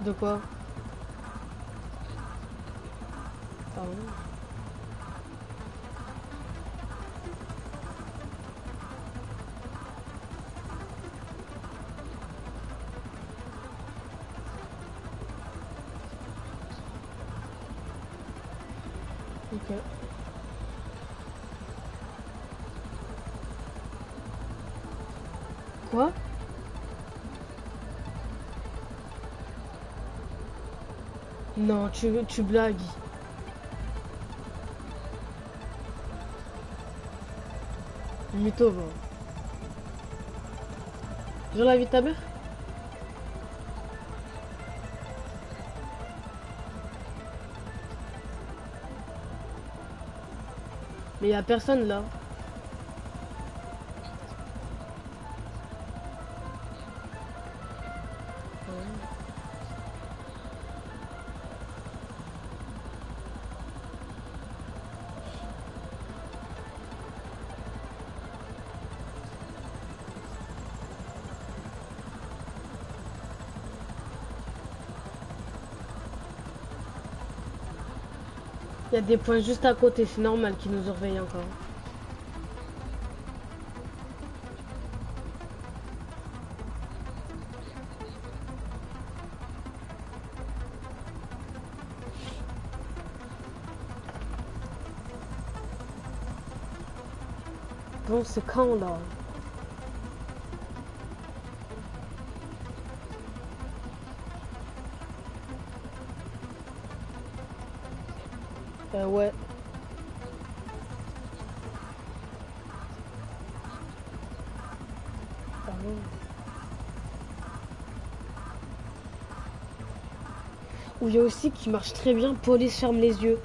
De quoi Pardon. Ok. Quoi Non, tu, tu blagues. Mytho, va. J'ai la vie de ta mère? Mais y a personne là. Il y a des points juste à côté, c'est normal qu'ils nous surveillent encore. Bon, c'est quand là? Euh, ouais. Ou il y a aussi qui marche très bien, police ferme les yeux.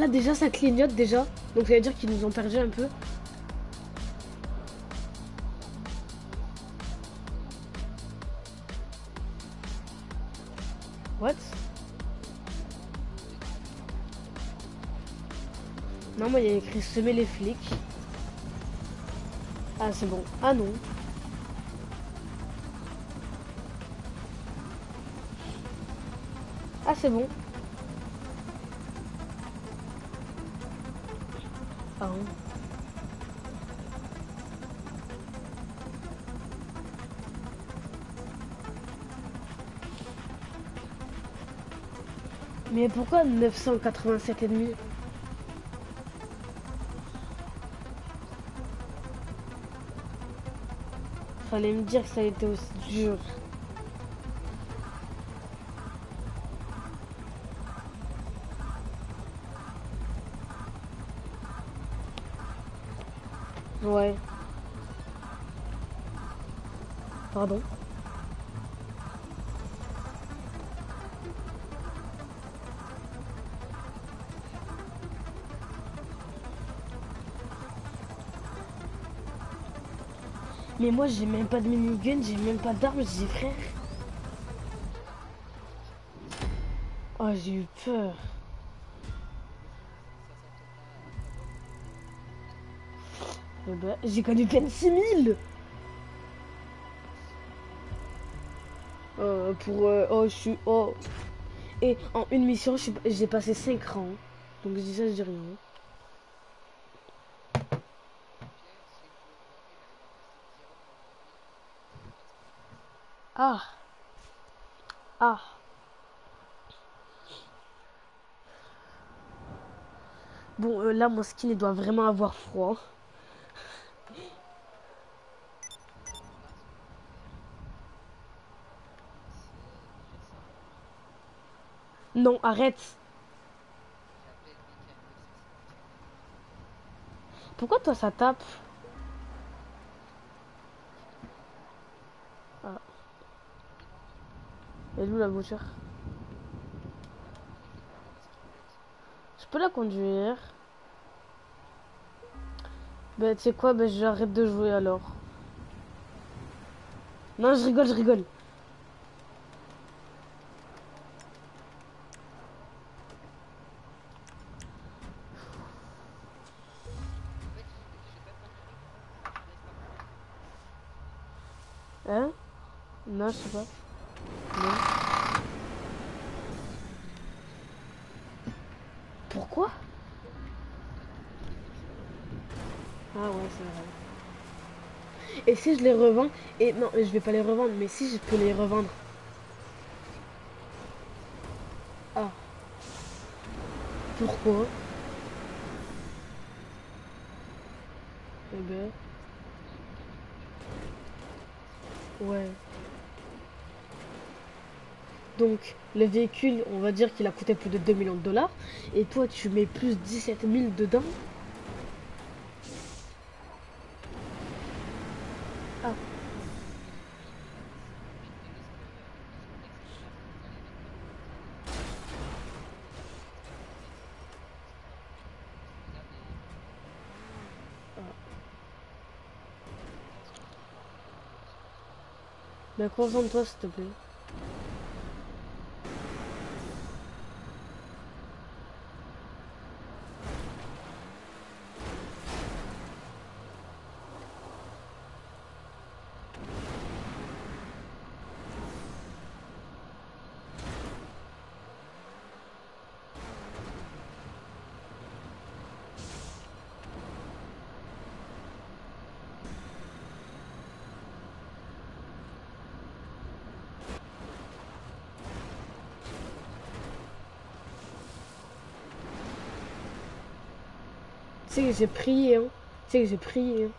Là déjà ça clignote déjà. Donc ça veut dire qu'ils nous ont perdu un peu. What? Non moi il y a écrit semer les flics. Ah, c'est bon. Ah non. Ah, c'est bon. Mais pourquoi 987 et demi Fallait me dire que ça a été aussi dur. Moi j'ai même pas de minigun, j'ai même pas d'armes, j'ai frère. Oh j'ai eu peur. Eh ben, j'ai connu peine 6000 Euh, pour euh, oh je suis oh et en une mission j'ai passé 5 rangs donc ça je dis rien Pierre, c'est une bonne ah. Ah. Bon euh, là mon skin il doit vraiment avoir froid. Non arrête. Pourquoi toi ça tape? Elle est où la voiture? Je peux la conduire. Bah tu sais quoi? Bah j'arrête de jouer alors. Non je rigole je rigole. Hein? Non, je sais pas. Non. Pourquoi Ah ouais, c'est vrai. Et si je les revends Et non, je vais pas les revendre, mais si je peux les revendre. Ah. Pourquoi? Eh ben... Ouais. Donc, le véhicule, on va dire qu'il a coûté plus de 2 millions de dollars. Et toi, tu mets plus 17 000 dedans. Ah. Mais concentre-toi, s'il te plaît. Sais que j'ai prié, hein. Tu sais que j'ai prié, hein.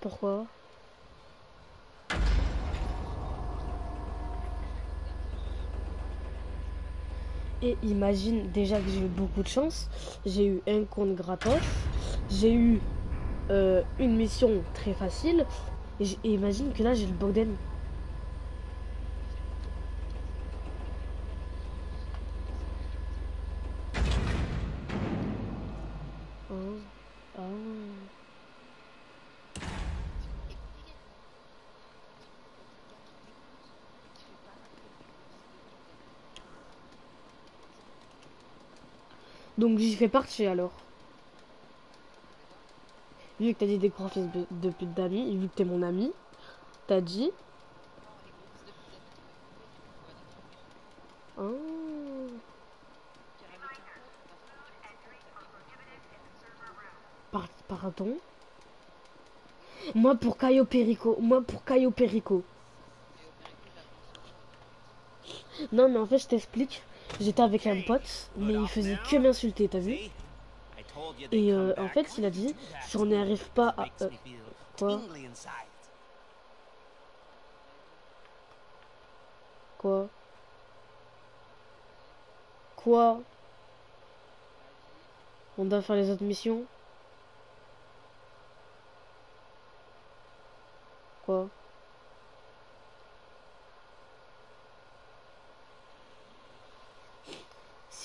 Pourquoi Et imagine déjà que j'ai eu beaucoup de chance. J'ai eu un compte gratos. J'ai eu euh, une mission très facile. Et, imagine que là j'ai le Bogdan. Ah. Donc j'y fais partie alors. Vu que t'as dit des grands fils de, pute d'amis, vu que t'es mon ami, t'as dit. Par- pardon? Moi pour Caio Perico, moi pour Caio Perico. Non mais en fait je t'explique, j'étais avec un pote, mais il faisait que m'insulter, t'as vu Et euh, en fait il a dit, si on n'y arrive pas à... Euh, quoi. Quoi Quoi On doit faire les autres missions Quoi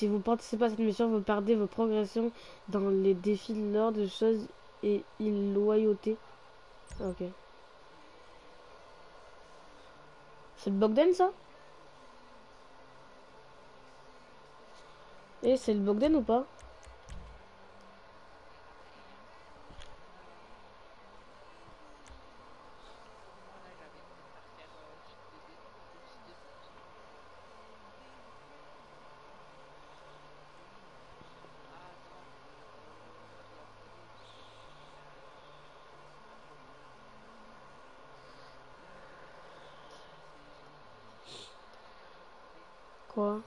Si vous participez à cette mission, vous perdez vos progressions dans les défis de l'ordre de choses et illoyauté. Ah, Ok. C'est le Bogdan ça? Eh, c'est le Bogdan ou pas Quoi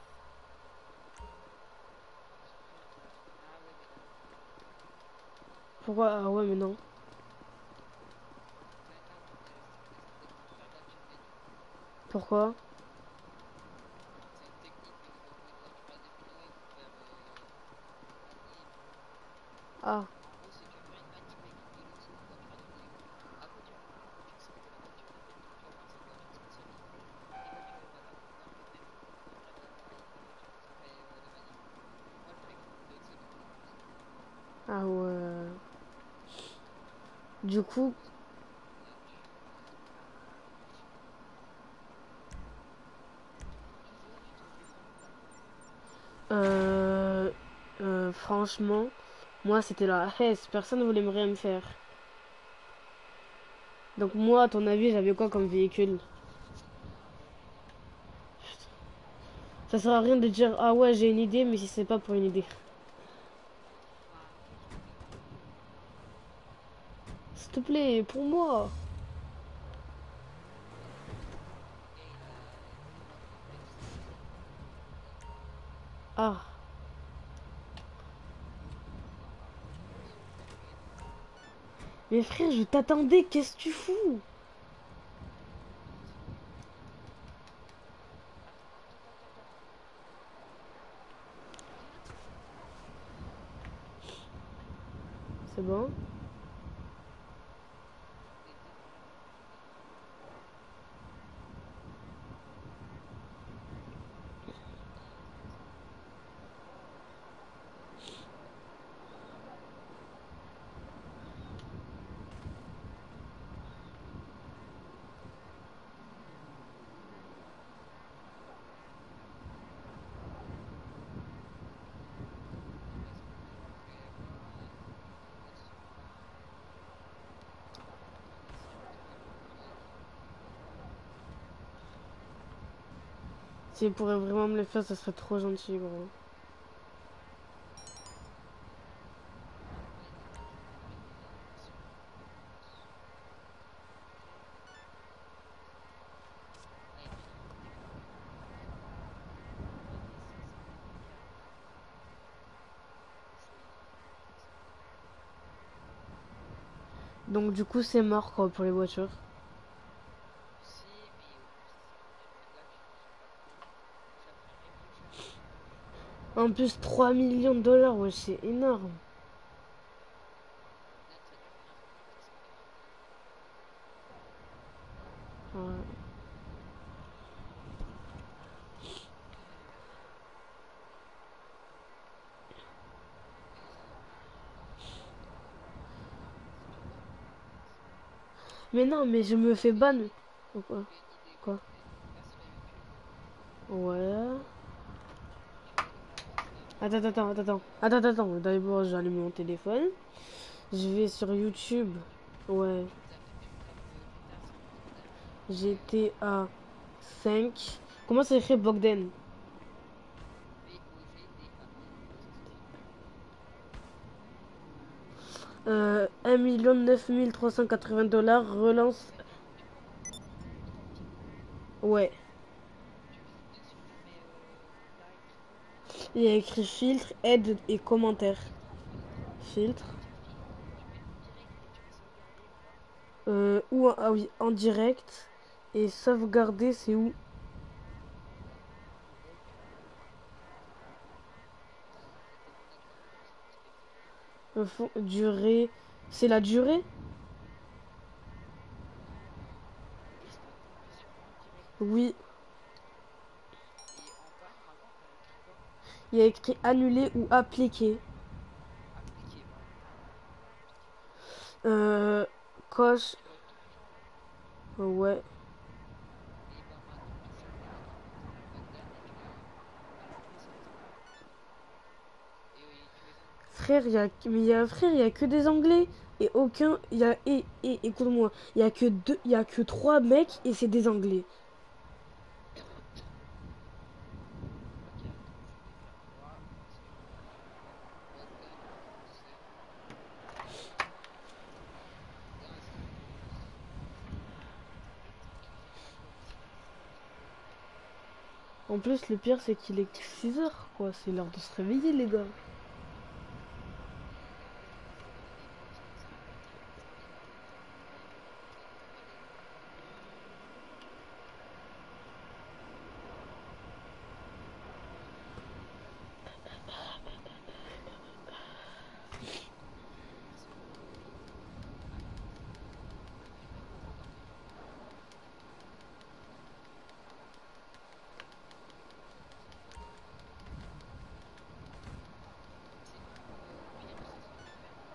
Ah ouais, mais non. Pourquoi Ah, ah ouais. Du euh, euh, franchement, moi c'était la haisse. Personne ne voulait me rien me faire. Donc moi, à ton avis, j'avais quoi comme véhicule? Ça sert à rien de dire ah ouais j'ai une idée, mais si c'est pas pour une idée. Te plaît, pour moi. Ah. Mais frère, je t'attendais, qu'est-ce que tu fous? C'est bon? S'il pourrait vraiment me le faire, ça serait trop gentil, gros. Donc du coup c'est mort quoi pour les voitures. En plus, 3 millions de dollars, ouais, c'est énorme. Mais non, mais je me fais ban. Ou quoi? Quoi? Ouais. Attends, attends, attends, attends. Attends. D'abord, j'allume mon téléphone. Je vais sur YouTube. Ouais. GTA 5. Comment ça écrit Bogdan? Euh, 1 9 380 dollars. Relance. Ouais. Il y a écrit filtre, aide et commentaire. Filtre. Euh, ou ah oui, en direct. Et sauvegarder, c'est où? Durée. C'est la durée? Oui. Il y a écrit annuler ou appliquer. Euh, coche. Ouais. Frère, y a, mais y a, frère, il y a que des Anglais et aucun, il y a, et, et écoute-moi, il y a que deux, il y a que trois mecs et c'est des Anglais. En plus, le pire, c'est qu'il est 6 heures, quoi. C'est l'heure de se réveiller, les gars.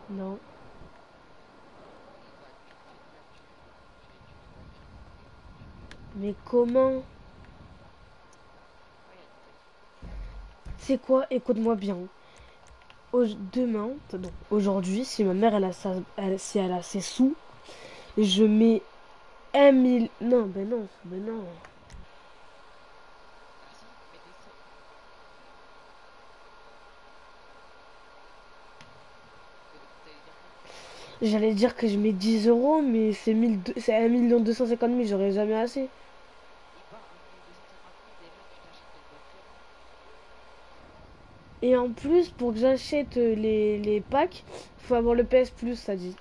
Non. Mais comment C'est quoi Écoute-moi bien. Demain, non, aujourd'hui, si ma mère elle a, sa, si elle a ses sous, je mets un mille. Non, ben non, ben non. J'allais dire que je mets 10 euros, mais c'est 1000 deux- c'est 1 million 250 000, j'aurais jamais assez. Et en plus, pour que j'achète euh, les, les packs, faut avoir le PS Plus, ça dit.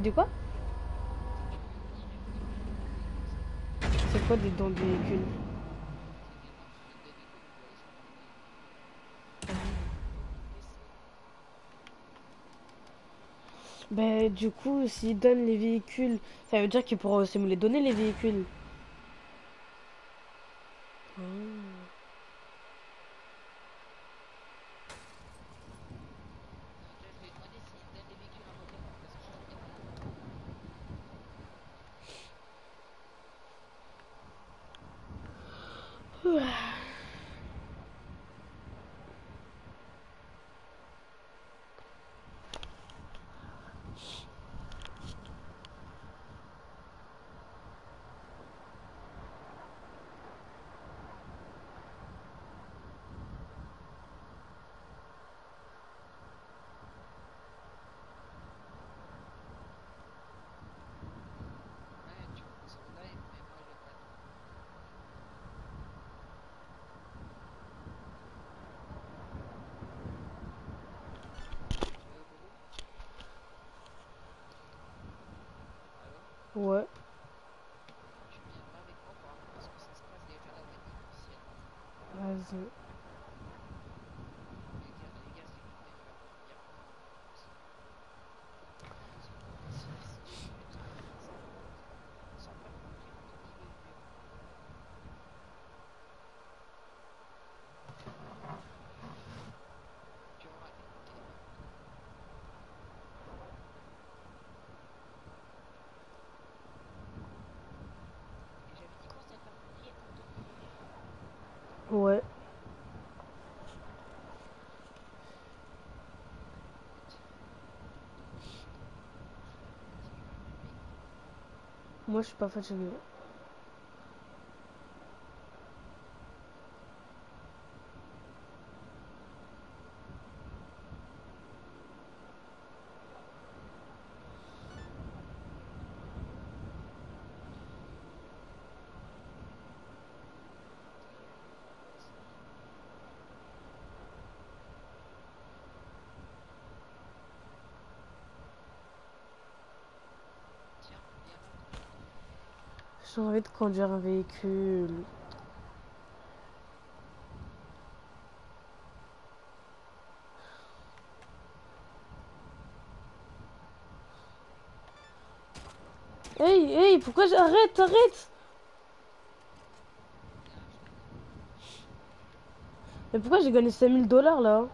Dit quoi C'est quoi des dents de véhicule Ben du coup, s'ils donnent les véhicules, ça veut dire qu'ils pourront aussi me les donner les véhicules. What? Moi, je suis pas fatigué. Envie de conduire un véhicule. Hey, hey, pourquoi j'arrête, arrête Mais pourquoi j'ai gagné 5000 dollars là?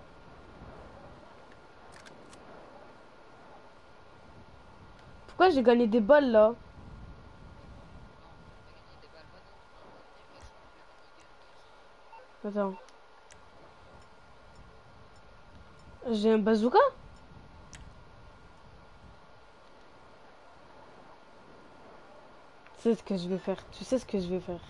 Pourquoi j'ai gagné des balles là T'as gagné des balles, va donc, on va revenir, laisse-moi faire un mini-gun, laisse. Attends. J'ai un bazooka? Tu sais ce que je vais faire. Tu sais ce que je vais faire.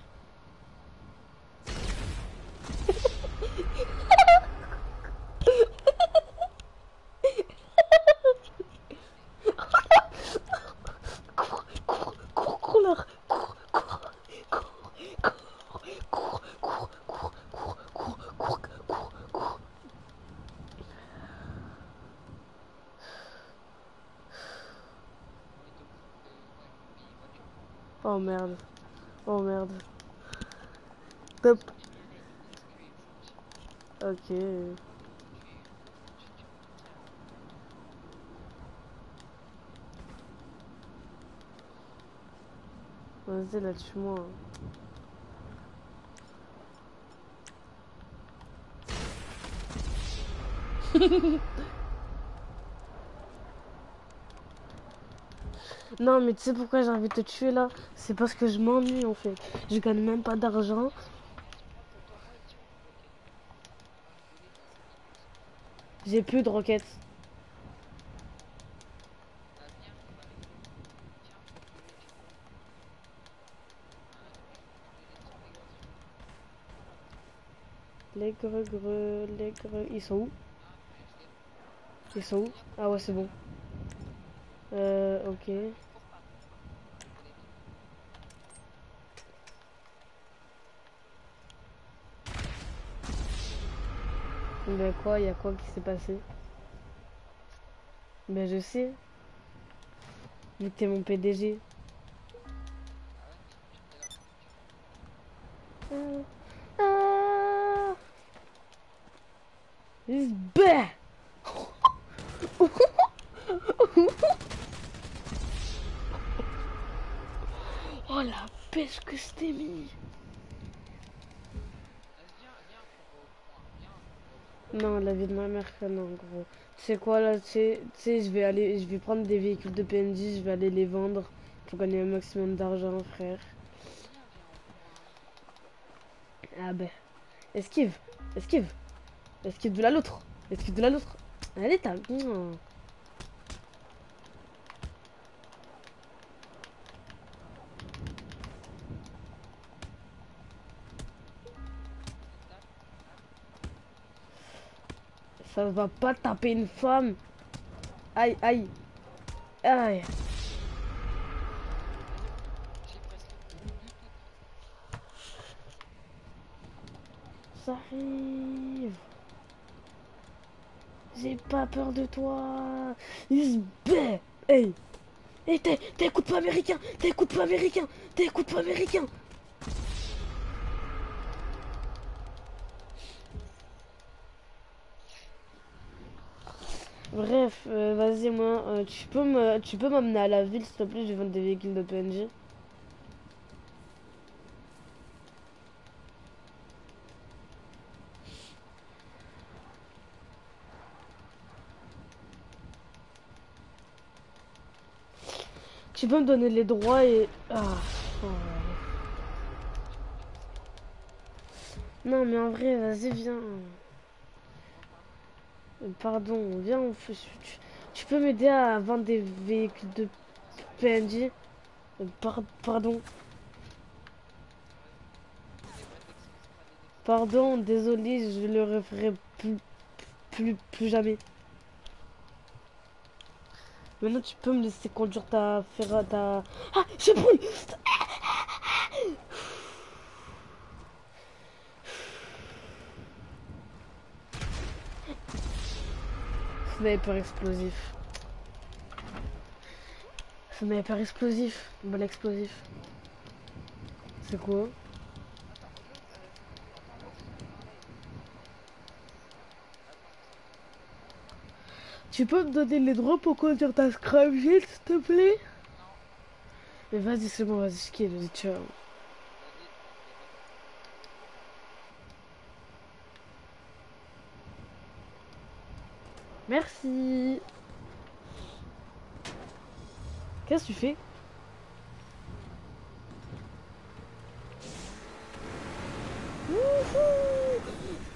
Merde. Oh merde. Top. Ok. Vas-y, là, tue-moi. Non, mais tu sais pourquoi j'ai envie de te tuer là? C'est parce que je m'ennuie en fait. Je gagne même pas d'argent. J'ai plus de roquettes. Les gre gre, les gre... Ils sont où? Ils sont où? Ah ouais, c'est bon. Euh, ok. Ben quoi, y a quoi qui s'est passé? Ben je sais. Que t'es mon PDG. Ah. Oh la pêche que je t'ai mis Non, la vie de ma mère, non, gros. Sais quoi, là, tu sais, je vais aller, je vais prendre des véhicules de PNJ, je vais aller les vendre pour gagner un maximum d'argent, frère. Ah ben, esquive, esquive, esquive de la loutre, esquive de la loutre. Allez, t'as... Ça va pas taper une femme. Aïe, aïe. Aïe. Ça arrive. J'ai pas peur de toi. Hey. Eh, t'es, t'es poing américain T'es poing américain T'es poing américain Bref, euh, vas-y moi, euh, tu peux me, tu peux m'amener à la ville s'il te plaît, je vais vendre des véhicules de PNJ. Tu peux me donner les droits et... Ah. Non mais en vrai, vas-y viens. Pardon, viens, on tu, peux m'aider à vendre des véhicules de PNJ par- Pardon. Pardon, désolé, je le referai plus, plus, plus jamais. Maintenant, tu peux me laisser conduire ta Ferrari, ta... Ah, je brûle Sniper explosif. Sniper explosif. Bol explosif. C'est quoi? Tu peux me donner les droits pour conduire ta scramjet, s'il te plaît? Mais vas-y, c'est bon, vas-y, skill, vas-y, ciao. Merci. Qu'est-ce que tu fais?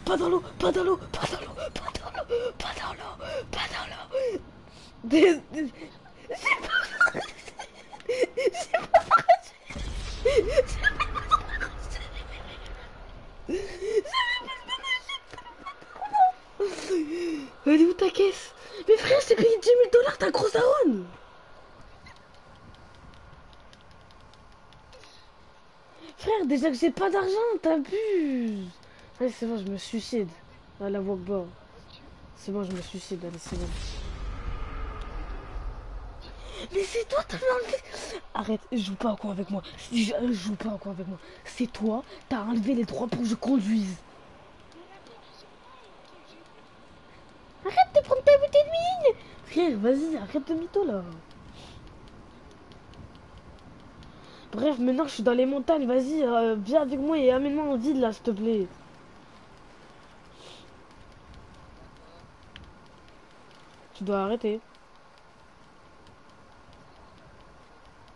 Pas dans l'eau, pas dans l'eau, pas dans l'eau, pas dans l'eau, pas dans l'eau, pas dans l'eau. Des- des- J'ai pas J'ai pas Elle est où ta caisse? Mais frère, j'ai payé 10 000 dollars, ta grosse daronne Frère, déjà que j'ai pas d'argent, t'abuses Allez, c'est bon, je me suicide. À la walkboard. C'est bon, je me suicide, allez, c'est bon. Mais c'est toi, t'as enlevé Arrête, joue pas encore avec moi. Je- Joue pas encore avec moi. C'est toi, t'as enlevé les droits pour que je conduise. Arrête de prendre ta bouteille de mine Frère, vas-y, arrête de mytho là. Bref, maintenant je suis dans les montagnes, vas-y, euh, viens avec moi et amène-moi en ville là, s'il te plaît. Tu dois arrêter.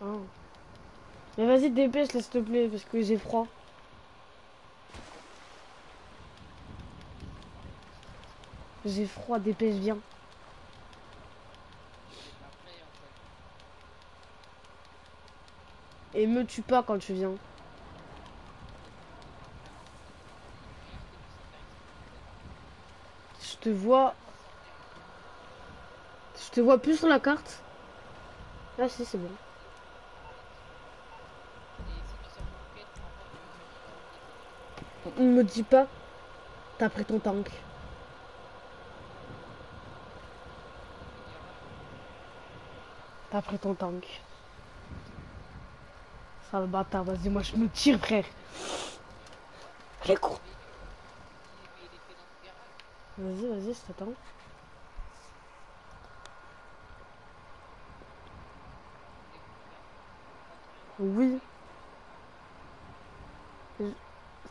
Ah. Mais vas-y, dépêche là, s'il te plaît, parce que j'ai froid. J'ai froid, dépêche, viens. Et me tue pas quand tu viens. Je te vois. Je te vois plus sur la carte. Ah si, c'est bon. On me dit pas. T'as pris ton tank. T'as pris ton tank. Sale bâtard, vas-y, moi je me tire, frère. Cours. Vas-y, vas-y, je t'attends. Oui.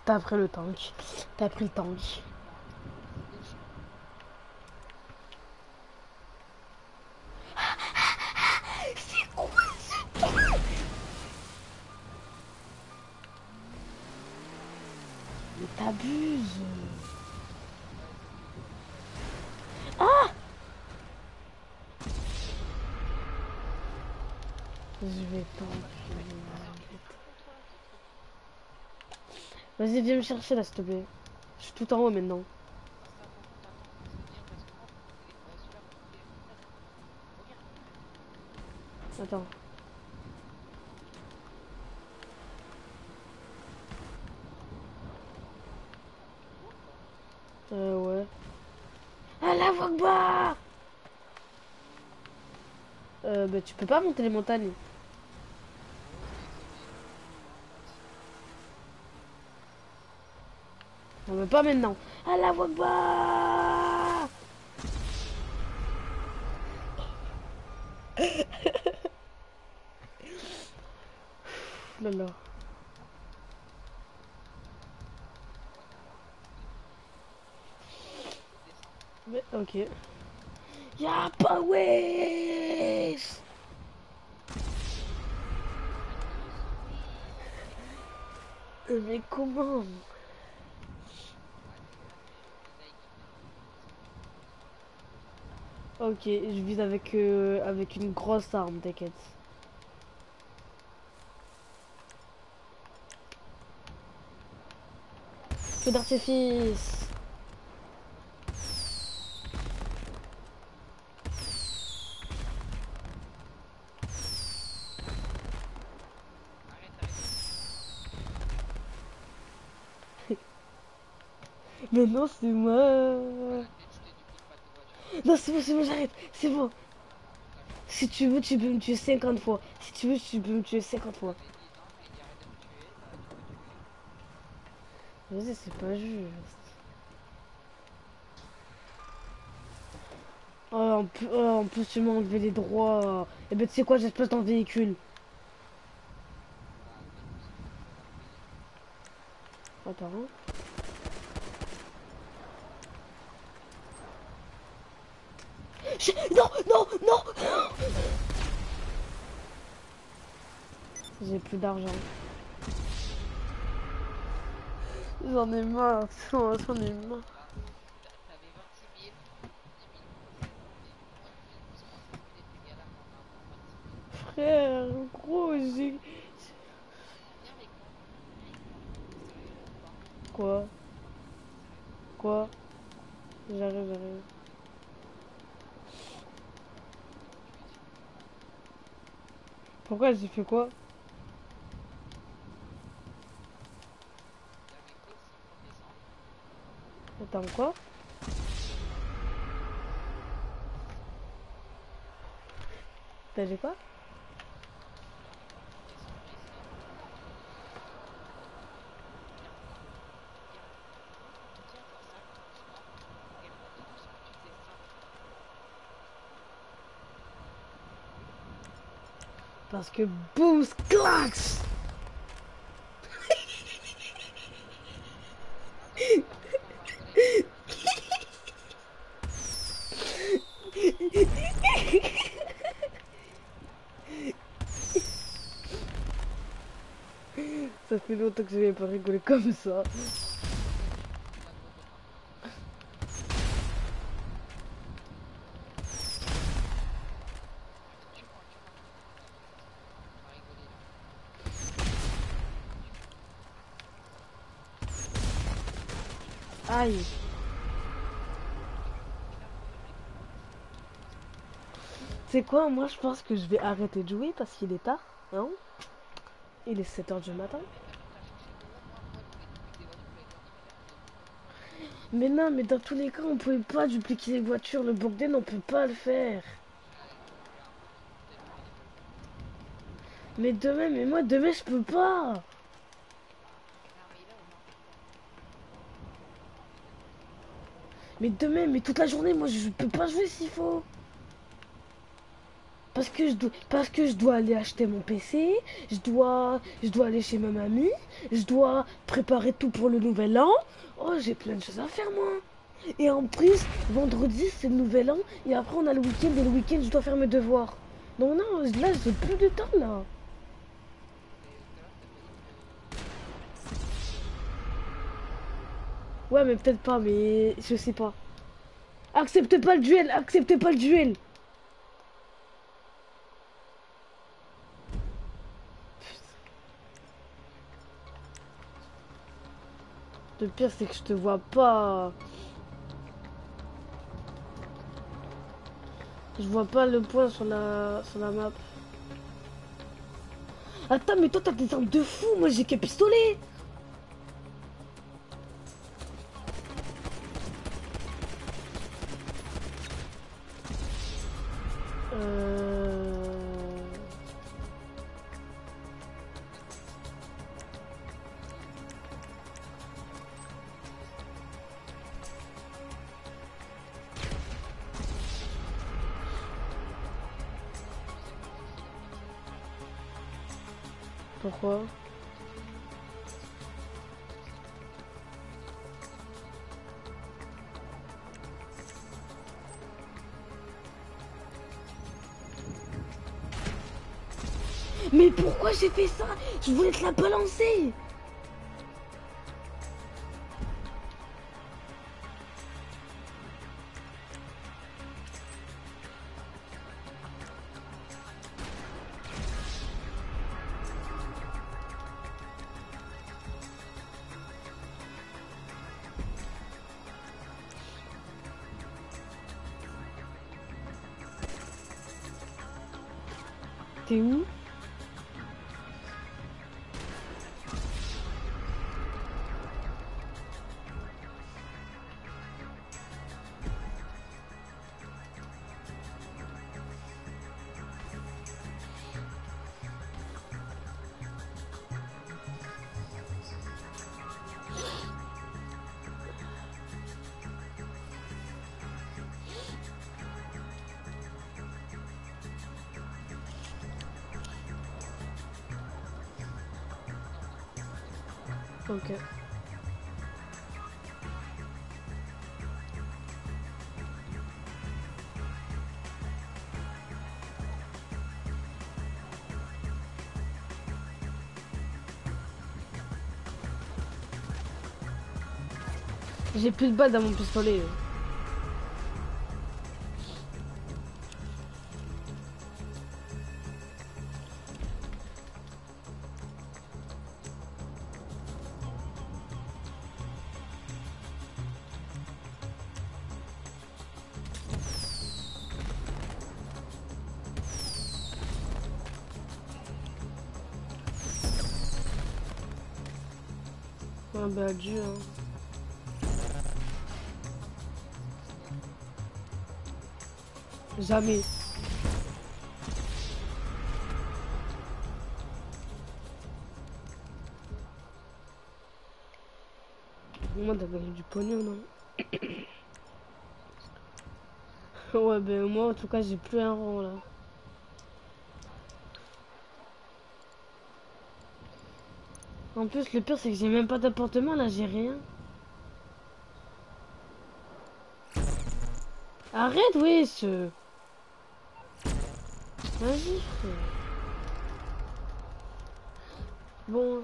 T'as pris le tank. T'as pris le tank. T'abuses Ah Je vais t'enculer. Vas-y, viens me chercher là, s'il te plaît. Je suis tout en haut maintenant. Attends. Euh, ouais. Ah la Wagba Euh, bah, tu peux pas monter les montagnes. Non, mais pas maintenant. À la voix bas Là là. Mais, ok. Y'a pas wesh Mais comment Ok, je vise avec, euh, avec une grosse arme, t'inquiète. Feu d'artifice non, c'est moi Non, c'est bon, c'est bon, j'arrête C'est bon Si tu veux, tu peux me tuer 50 fois. Si tu veux, tu peux me tuer 50 fois. Vas-y, c'est pas juste. Oh, en, plus, oh, plus, tu m'as enlevé les droits. Et ben, tu sais quoi, j'espèce le véhicule. Attends. Je- Non, non, non J'ai plus d'argent. J'en ai marre, j'en ai marre. T'avais 26 000, 10 000, des dégâts là, quand Frère, gros, j'ai... Quoi? Quoi? J'arrive, j'arrive. Pourquoi j'ai fait quoi? Attends, quoi. T'as dit quoi Parce que boum, clax Ça que je n'avais pas rigolé comme ça. Aïe. C'est quoi Moi je pense que je vais arrêter de jouer parce qu'il est tard. Hein Il est 7h du matin. Mais non, mais dans tous les cas, on pouvait pas dupliquer les voitures. Le bordel, on peut pas le faire. Mais demain, mais moi demain, je peux pas. Mais demain, mais toute la journée, moi je peux pas jouer s'il faut. Parce que je dois, aller acheter mon PC, je dois, je dois aller chez ma mamie, je dois préparer tout pour le nouvel an. Oh, j'ai plein de choses à faire moi. Et en plus, vendredi c'est le nouvel an et après on a le week-end et le week-end je dois faire mes devoirs. Non non, là j'ai plus de temps là. Ouais, mais peut-être pas, mais je sais pas. Acceptez pas le duel, acceptez pas le duel. Le pire, c'est que je te vois pas. Je vois pas le point sur la, sur la map. Attends, mais toi, t'as des armes de fou. Moi, j'ai qu'un pistolet. Euh... j'ai fait ça. Je voulais te la balancer Ok. J'ai plus de balles dans mon pistolet. Bah Dieu. hein. Jamais. Moi t'as gagné du pognon non? Ouais ben moi en tout cas j'ai plus un rang là. En plus le pire c'est que j'ai même pas d'appartement là, j'ai rien. Arrête oui ce. Vas-y. Bon.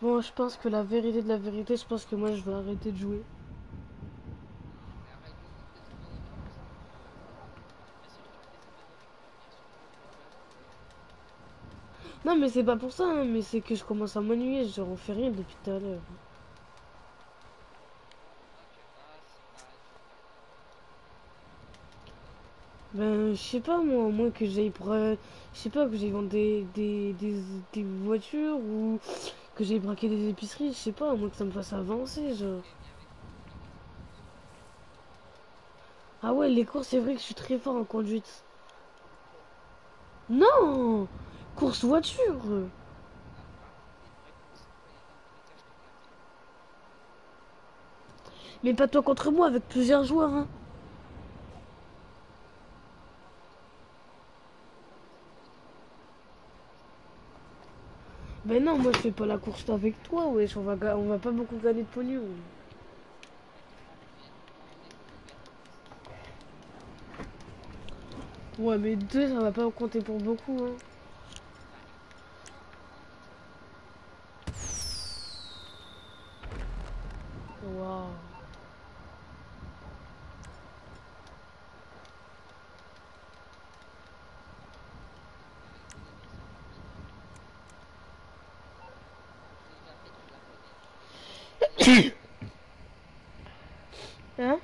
Bon je pense que la vérité de la vérité, je pense que moi je vais arrêter de jouer. Mais c'est pas pour ça, hein, mais c'est que je commence à m'ennuyer, genre on fait rien depuis tout à l'heure. Ben je sais pas moi, au moins que j'aille pour... euh, Je sais pas, que j'aille vendre des, des, des, voitures ou que j'aille braquer des épiceries, je sais pas, au moins que ça me fasse avancer genre. Ah ouais les courses c'est vrai que je suis très fort en conduite. Non Course voiture Mais pas toi contre moi, avec plusieurs joueurs. Hein. Ben non, moi je fais pas la course avec toi, wesh. On va, on va pas beaucoup gagner de pognon. Ouais, mais deux, ça va pas compter pour beaucoup. Hein. Waouh. Hein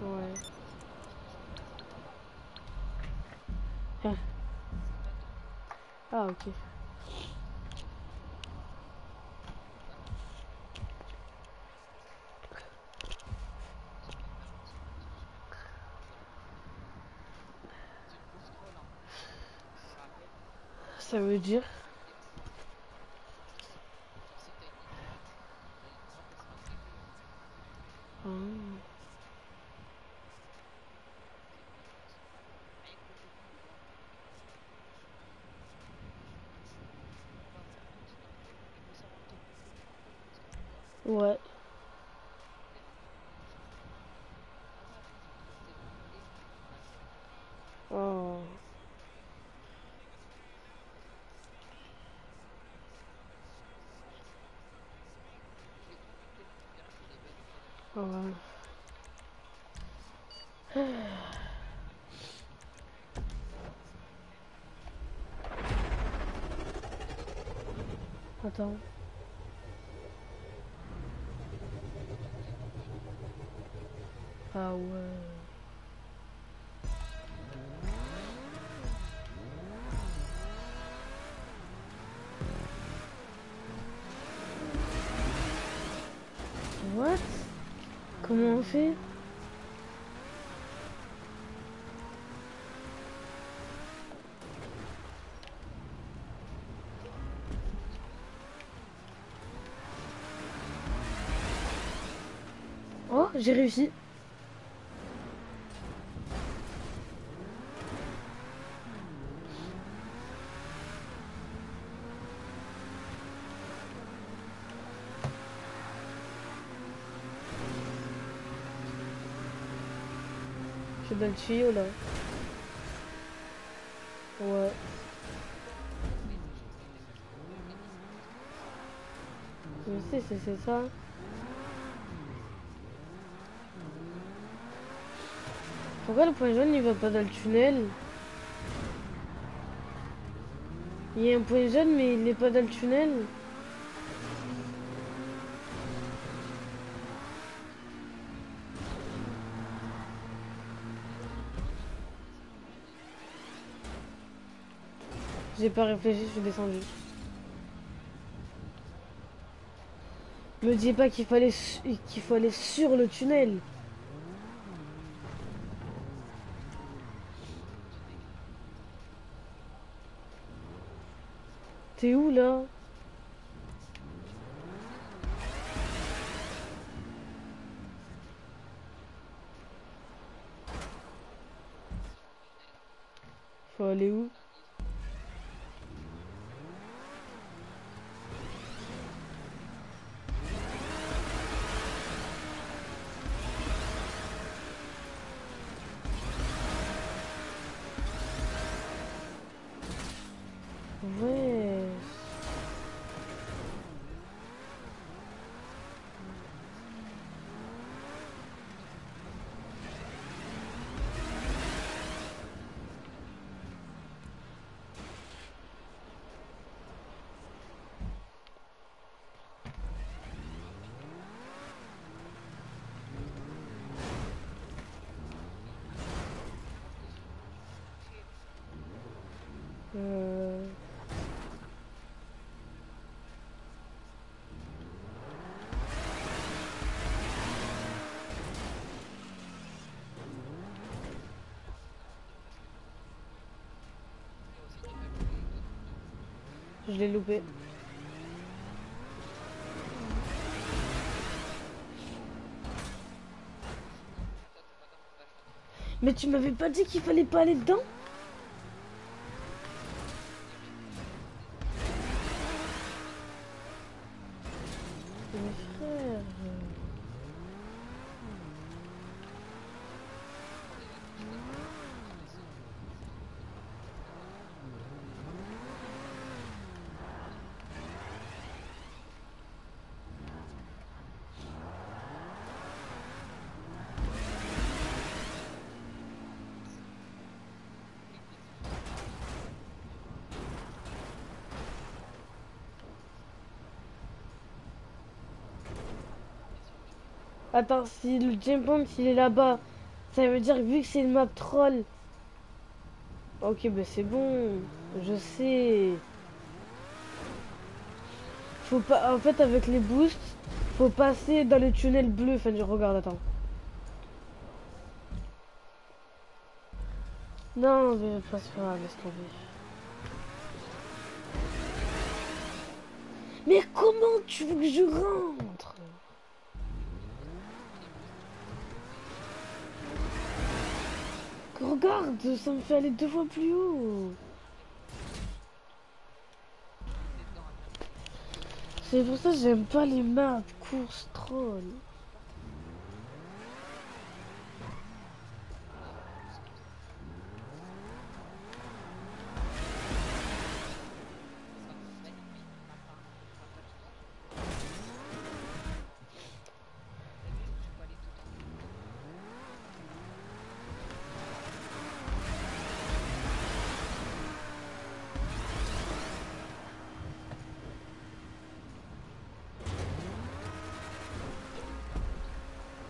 Ouais. Ah. Ah, ok. Ça veut dire Ah. Ouais. Oh. Ouais. Attends. Ah ouais. What? Comment on fait? Oh, j'ai réussi. Je suis dans le tuyau là. Ouais. C'est c'est ça. Pourquoi le point jaune il va pas dans le tunnel? Il y a un point jaune mais il n'est pas dans le tunnel. J'ai pas réfléchi, je suis descendu. Me dis pas qu'il fallait qu'il sur le tunnel. T'es où là? Je l'ai loupé. Mais tu m'avais pas dit qu'il fallait pas aller dedans? Attends, si le James Bond il est là-bas, ça veut dire que vu que c'est une map troll. Ok, bah c'est bon, je sais. Faut pas, en fait, avec les boosts, faut passer dans le tunnel bleu. Enfin, je regarde, attends. Non, mais pas grave, laisse tomber. Mais comment tu veux que je rentre? Ça me fait aller deux fois plus haut. C'est pour ça que j'aime pas les maps course troll.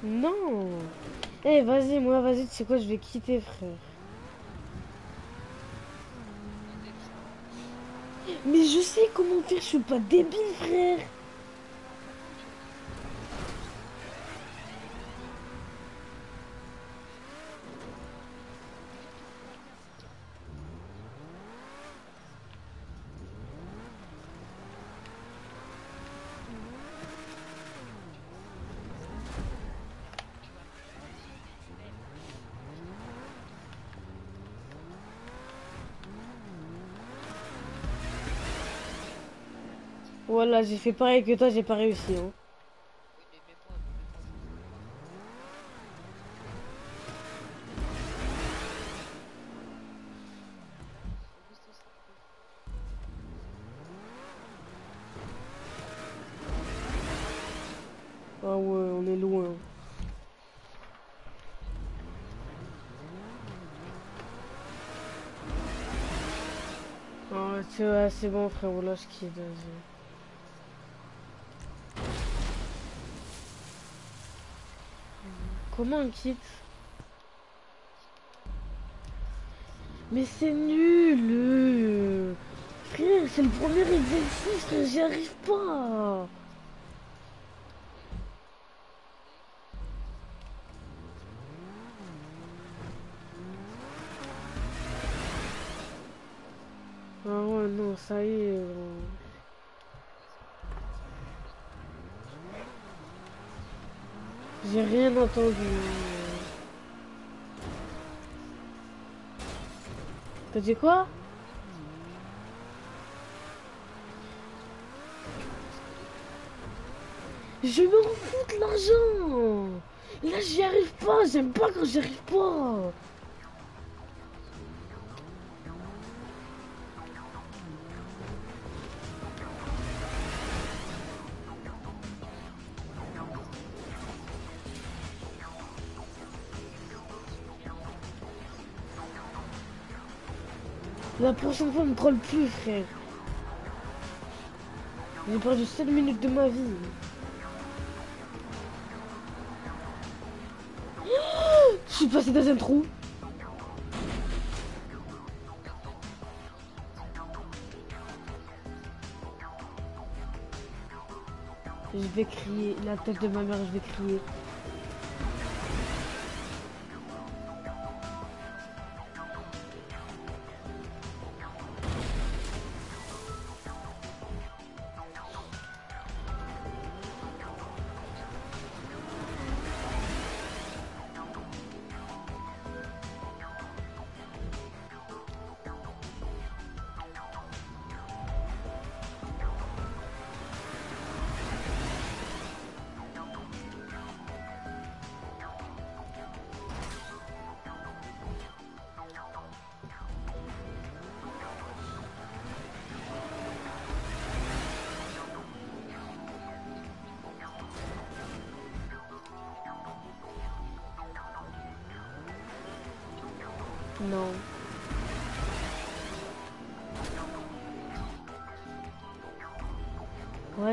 Non Eh, vas-y, moi, vas-y, tu sais quoi, je vais quitter, frère. Mais je sais comment faire, je suis pas débile, frère. Voilà, j'ai fait pareil que toi, j'ai pas réussi. Hein. Ah ouais, on est loin. Ah, tu c'est bon, frérot, là, je quitte, Comment on quitte Mais c'est nul. Frère, c'est le premier exercice, frère, j'y arrive pas Ah ouais, non, ça y est. euh. J'ai T'as dit quoi Je m'en fous de l'argent. Là j'y arrive pas, j'aime pas quand j'y arrive pas La prochaine fois, me troll plus, frère. J'ai perdu 7 minutes de ma vie. Je suis passé dans un trou. Je vais crier. La tête de ma mère, je vais crier.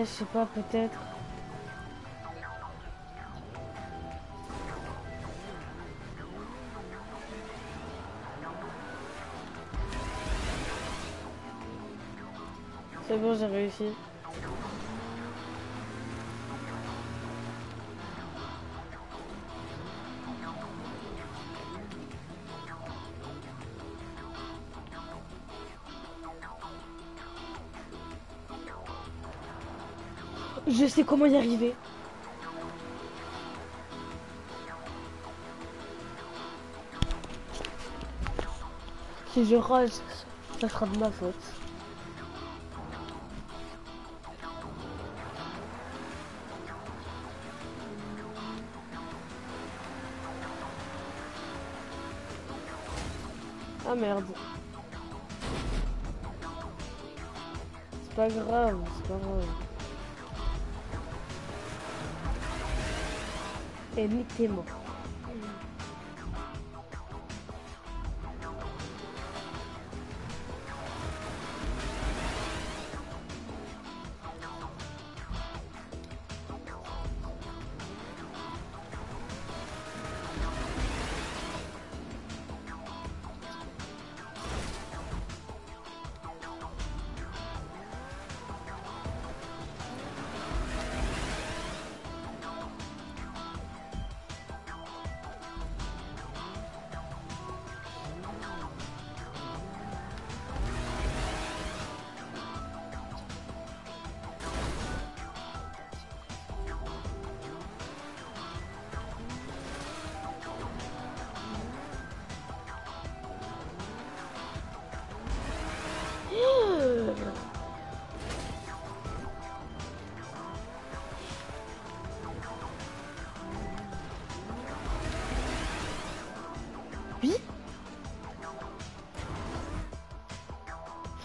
Je sais pas, peut-être. C'est bon, j'ai réussi. Je sais comment y arriver. Si je reste, ça sera de ma faute. Ah merde. C'est pas grave, c'est pas grave. Et Nick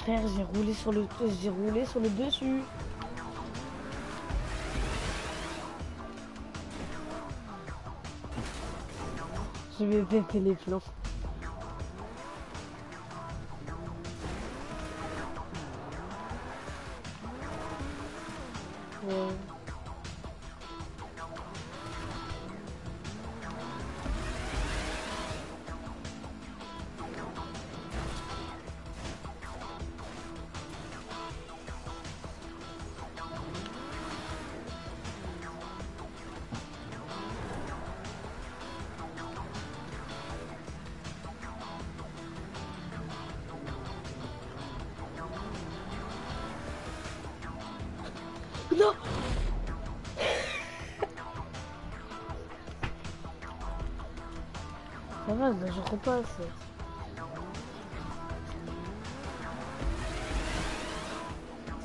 J'ai roulé sur le dessus. Je vais péter les plans.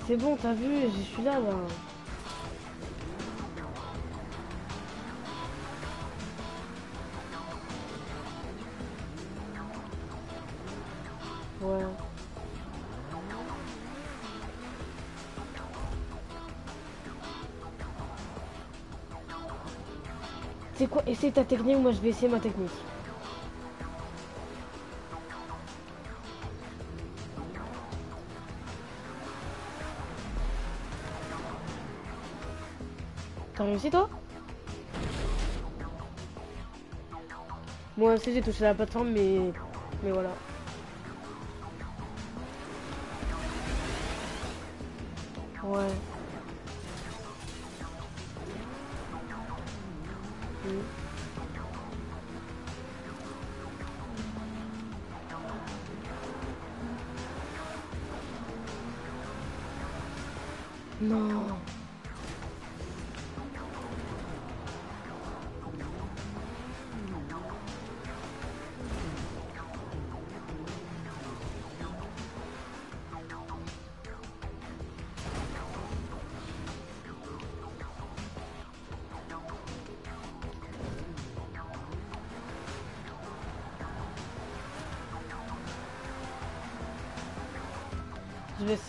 C'est bon, t'as vu, je suis là, là. Ouais. C'est quoi? Essaye ta technique, moi je vais essayer ma technique. Toi? Moi aussi j'ai touché la plateforme mais... Mais voilà.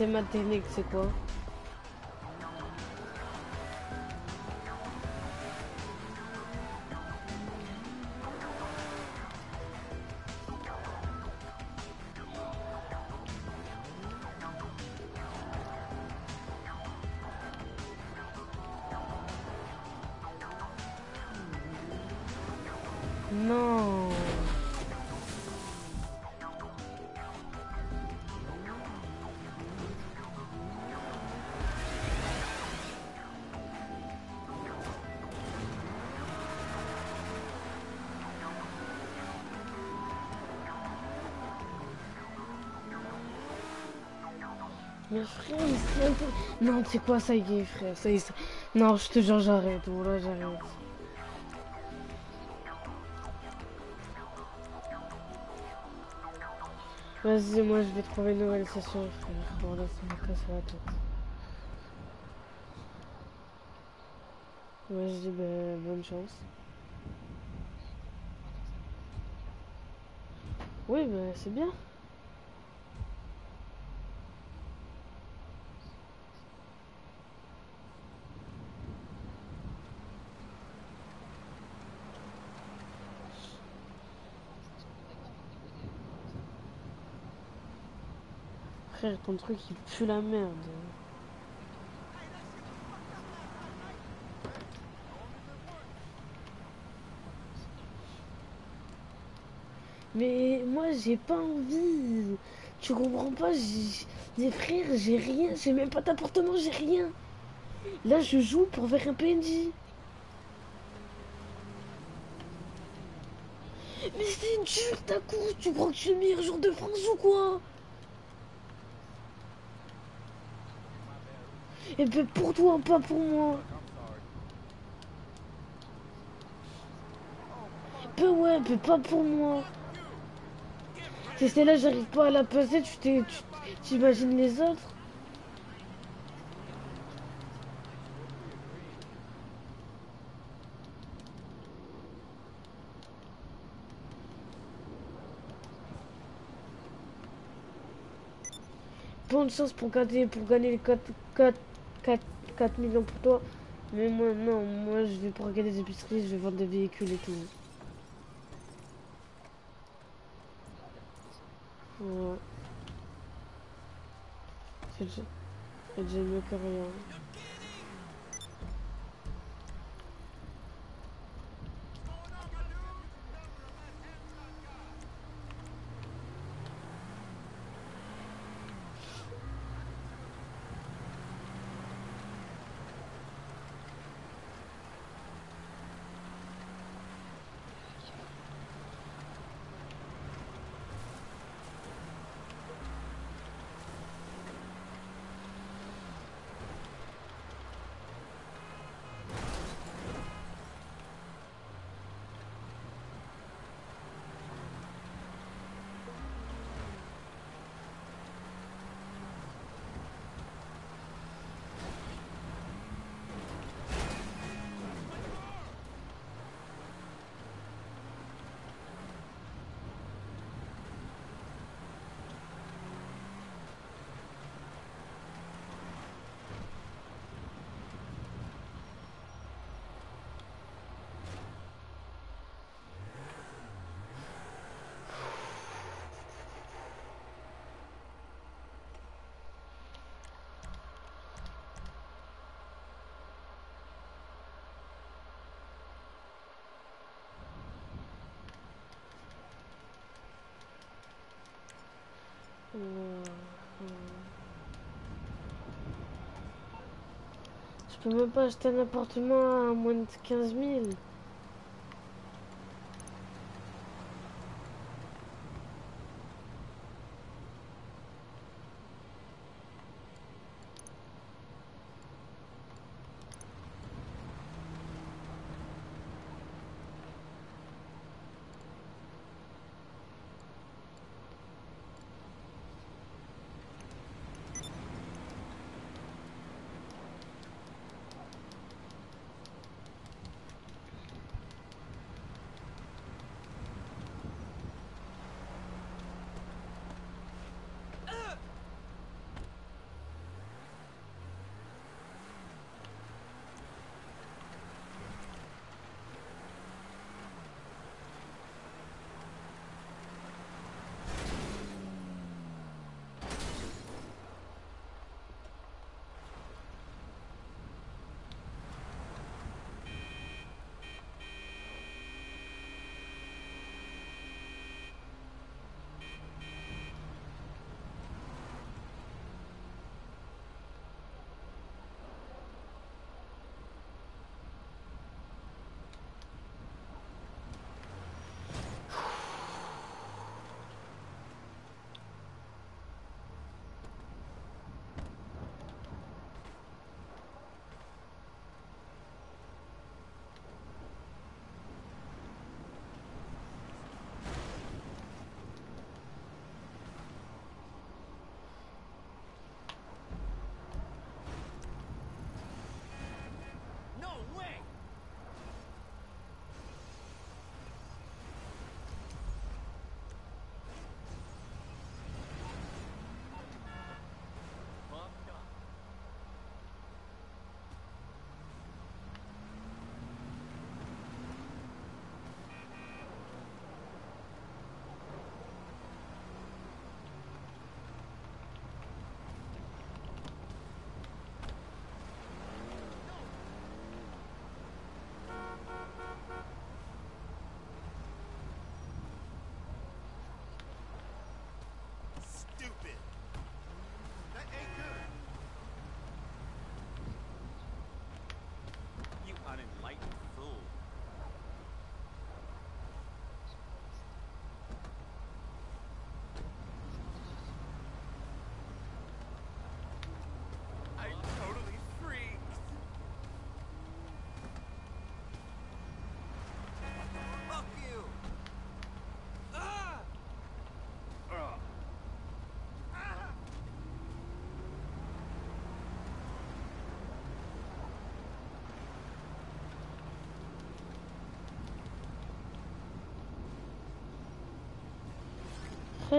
Essayer ma technique, c'est quoi? Non. Mais frère, peu... Non, tu sais quoi, ça y est, frère, ça y est. Non, je te jure, j'arrête, voilà, j'arrête. Vas-y, moi je vais trouver une nouvelle session, frère. Bon, là, ça me casse la tête. Moi je dis ben, bonne chance. Oui, bah c'est bien. Ton truc il pue la merde. Mais moi j'ai pas envie. Tu comprends pas, des frères, j'ai rien, j'ai même pas d'appartement, j'ai rien. Là je joue pour faire un PNJ. Mais c'est dur ta course, tu crois que je suis le meilleur joueur de France ou quoi? Et ben pour toi, pas pour moi. Ben ouais, ben pas pour moi. C'est là, j'arrive pas à la passer, tu t'imagines les autres? Bonne chance pour gagner, pour gagner les 4, 4, 4, 4 millions pour toi. Mais moi, non, moi je vais pas regarder des épiceries, je vais vendre des véhicules et tout. Ouais. C'est déjà mieux que rien. Je peux même pas acheter un appartement à moins de 15 000.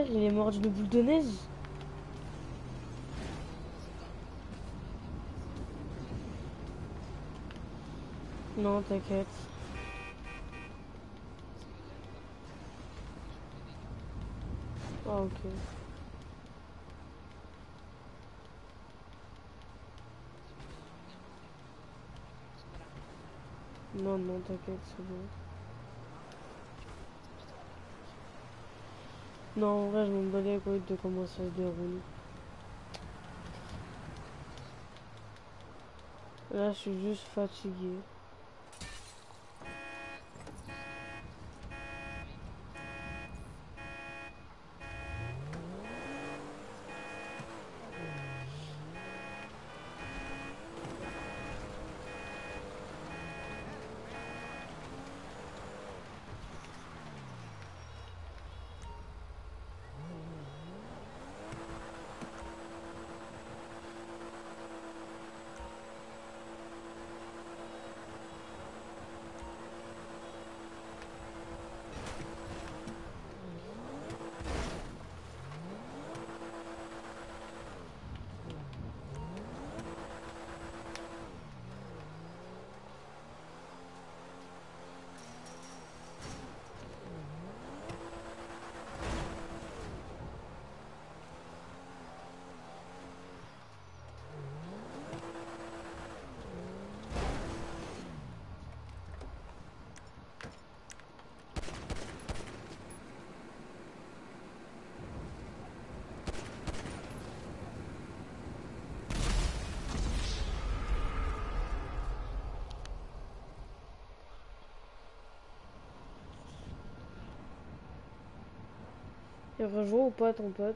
Il est mort d'une boule de neige. Non, t'inquiète. Ah, ok. Non, non, t'inquiète, c'est bon. Non, en vrai, je m'en bats les couilles de comment ça se déroule. Là, je suis juste fatigué. Il rejoint ou pas ton pote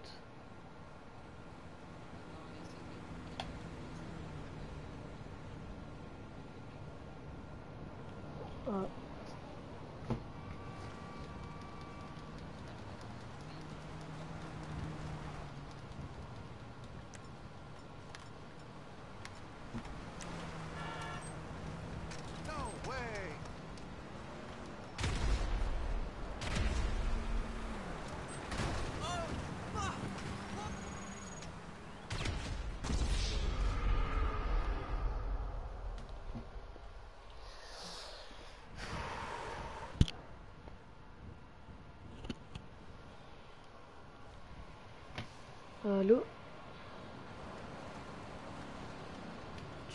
Ah. No way! Allô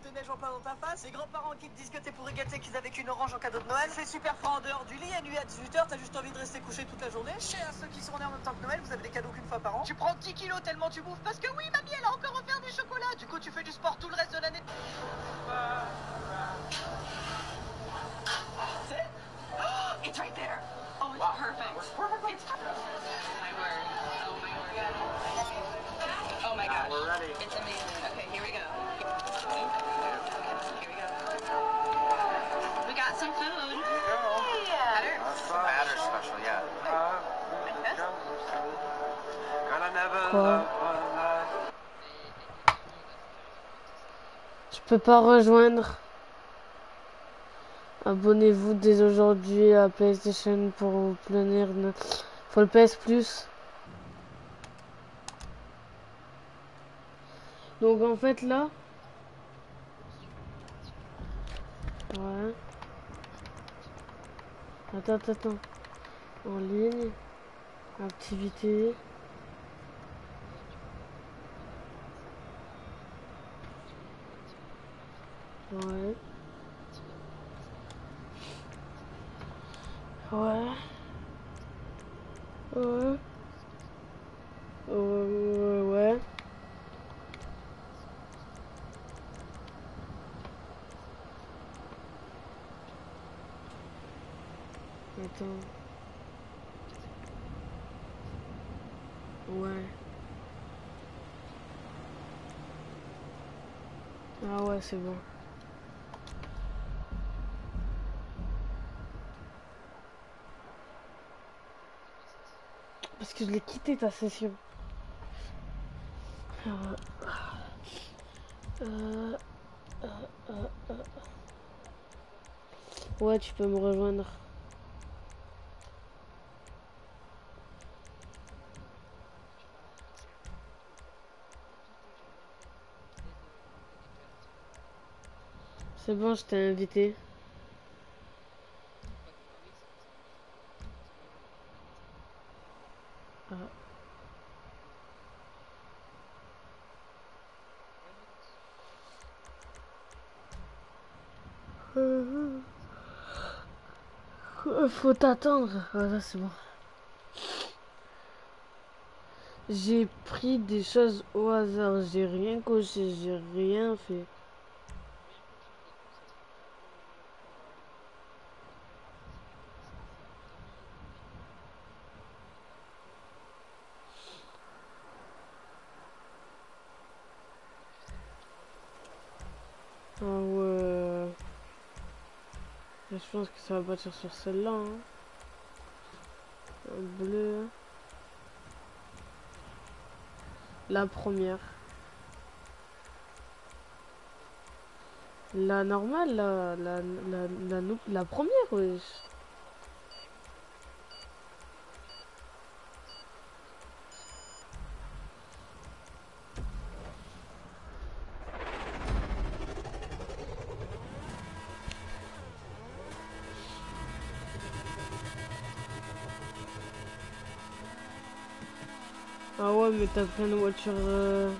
de neige en plein dans ta face, les grands-parents qui te disent que t'es pourri gâté qu'ils avaient qu'une orange en cadeau de Noël, c'est super en dehors du lit, à nuit à 18h, t'as juste envie de rester couché toute la journée, chez à ceux qui sont nés en même temps que Noël, vous avez des cadeaux qu'une fois par an, tu prends 10 kilos tellement tu bouffes, parce que oui, mamie, elle a encore offert des chocolats, du coup tu fais du sport tout le reste peux pas rejoindre. Abonnez-vous dès aujourd'hui à PlayStation pour de- Faut le PS Plus. Donc en fait là. Ouais. Attends, attends. En ligne. Activité. Ouais. Ouais. Ouais. Euh, ouais. Attends. Ouais. Ah ouais, c'est bon. Parce que je l'ai quitté ta session. Euh, euh, euh. Ouais, tu peux me rejoindre. C'est bon, je t'ai invité. Ah. Euh, Faut t'attendre. Voilà, c'est bon. J'ai pris des choses au hasard. J'ai rien coché. J'ai rien fait. Ah ouais. Je pense que ça va partir sur celle-là. Hein. Bleu. La première. La normale, la, la première, wesh. Ah ouais, mais t'as pris une voiture... euh,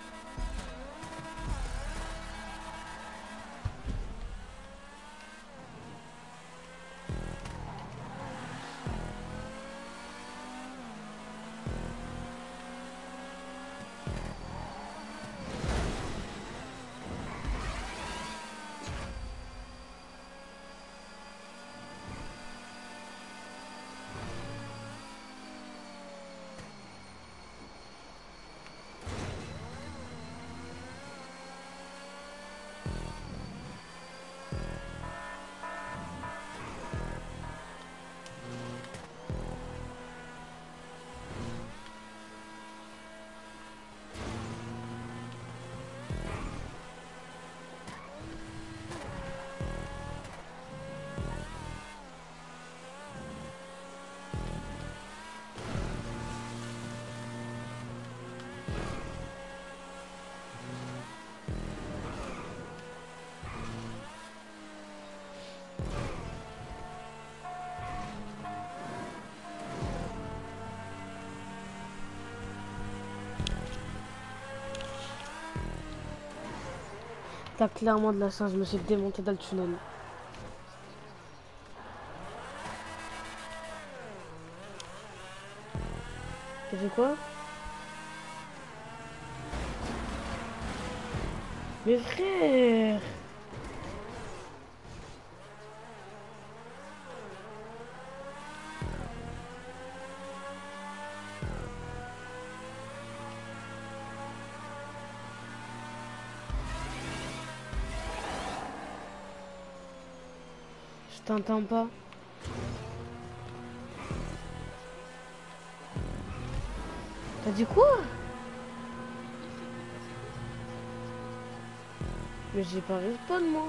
T'as clairement de la chance, je me suis démonté dans le tunnel. T'as fait quoi? Mais frère t'entends pas. T'as dit quoi? Mais j'ai pas respawn moi.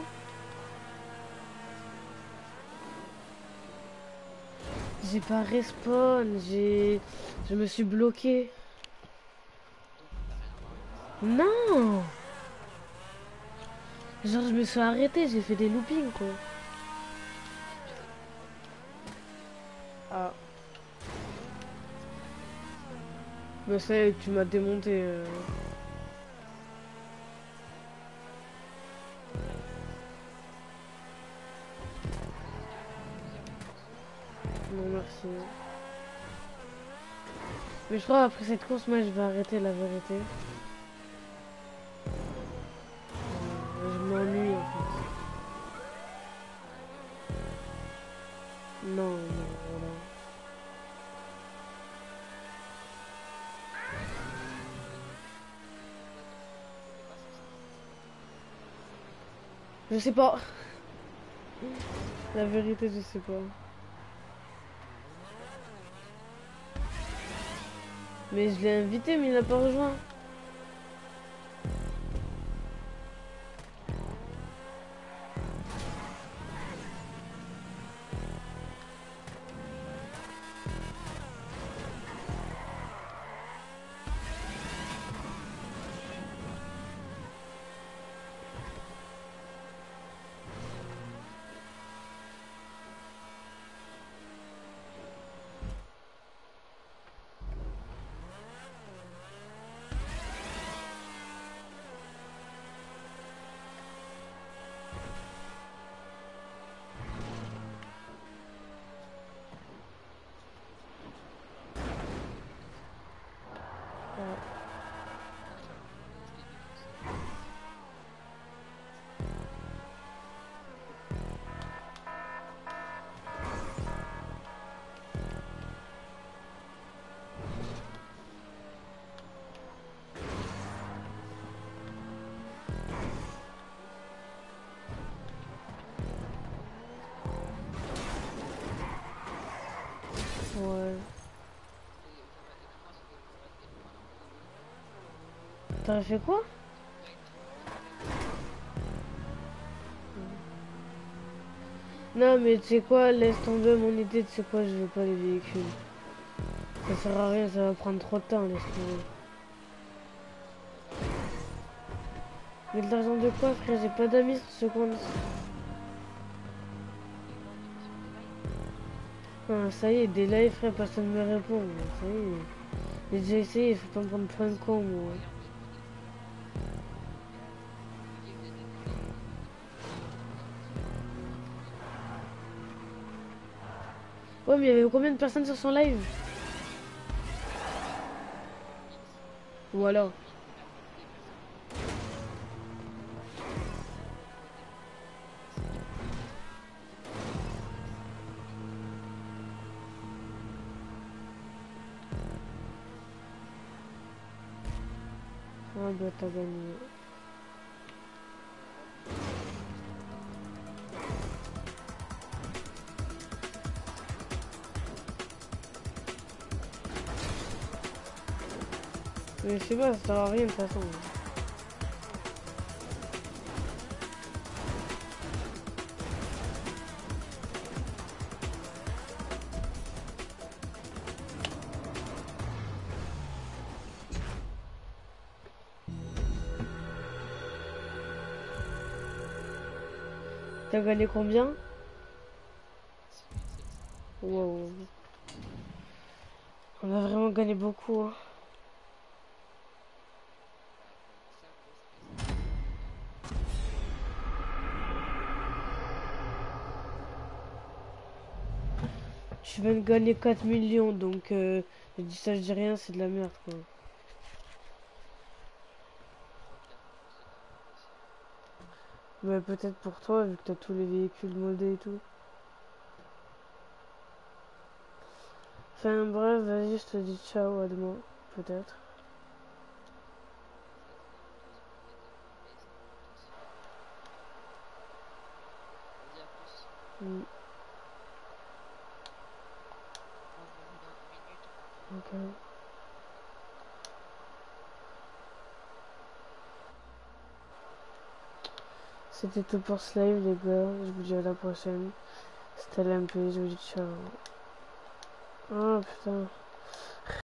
J'ai pas respawn, j'ai... Je me suis bloqué. Non Genre je me suis arrêté, j'ai fait des loopings quoi. Tu m'as démonté. euh. Non merci. Mais je crois après cette course, moi je vais arrêter la vérité. Euh, Je m'ennuie en fait. Non, voilà. Je sais pas. La vérité, je sais pas. Mais je l'ai invité, mais il n'a pas rejoint. T'as fait quoi Non mais tu sais quoi, laisse tomber mon idée, tu sais quoi, je veux pas les véhicules. Ça sert à rien, ça va prendre trop de temps, laisse tomber. Mais de l'argent de quoi frère, j'ai pas d'amis ce. Ah, ça y est, des lives frère, personne me répond. Ça y est. J'ai déjà essayé, faut pas me prendre pour un con moi. Il y avait combien de personnes sur son live Ou alors Ah bah t'as gagné. Mais je sais pas, ça sert rien de toute façon. T'as gagné combien? Wow. On a vraiment gagné beaucoup. hein. Viens de gagner 4 millions, donc euh, je dis ça, je dis rien, c'est de la merde quoi. Mais peut-être pour toi, vu que t'as tous les véhicules modés et tout. Enfin bref, vas-y, je te dis ciao, à demain, peut-être. Vas-y, à plus. Mm, Moi, je me dis dans 10 minutes. ok. C'était tout pour ce live, les gars. Je vous dis à la prochaine. C'était l'MP, je vous dis ciao. Oh putain.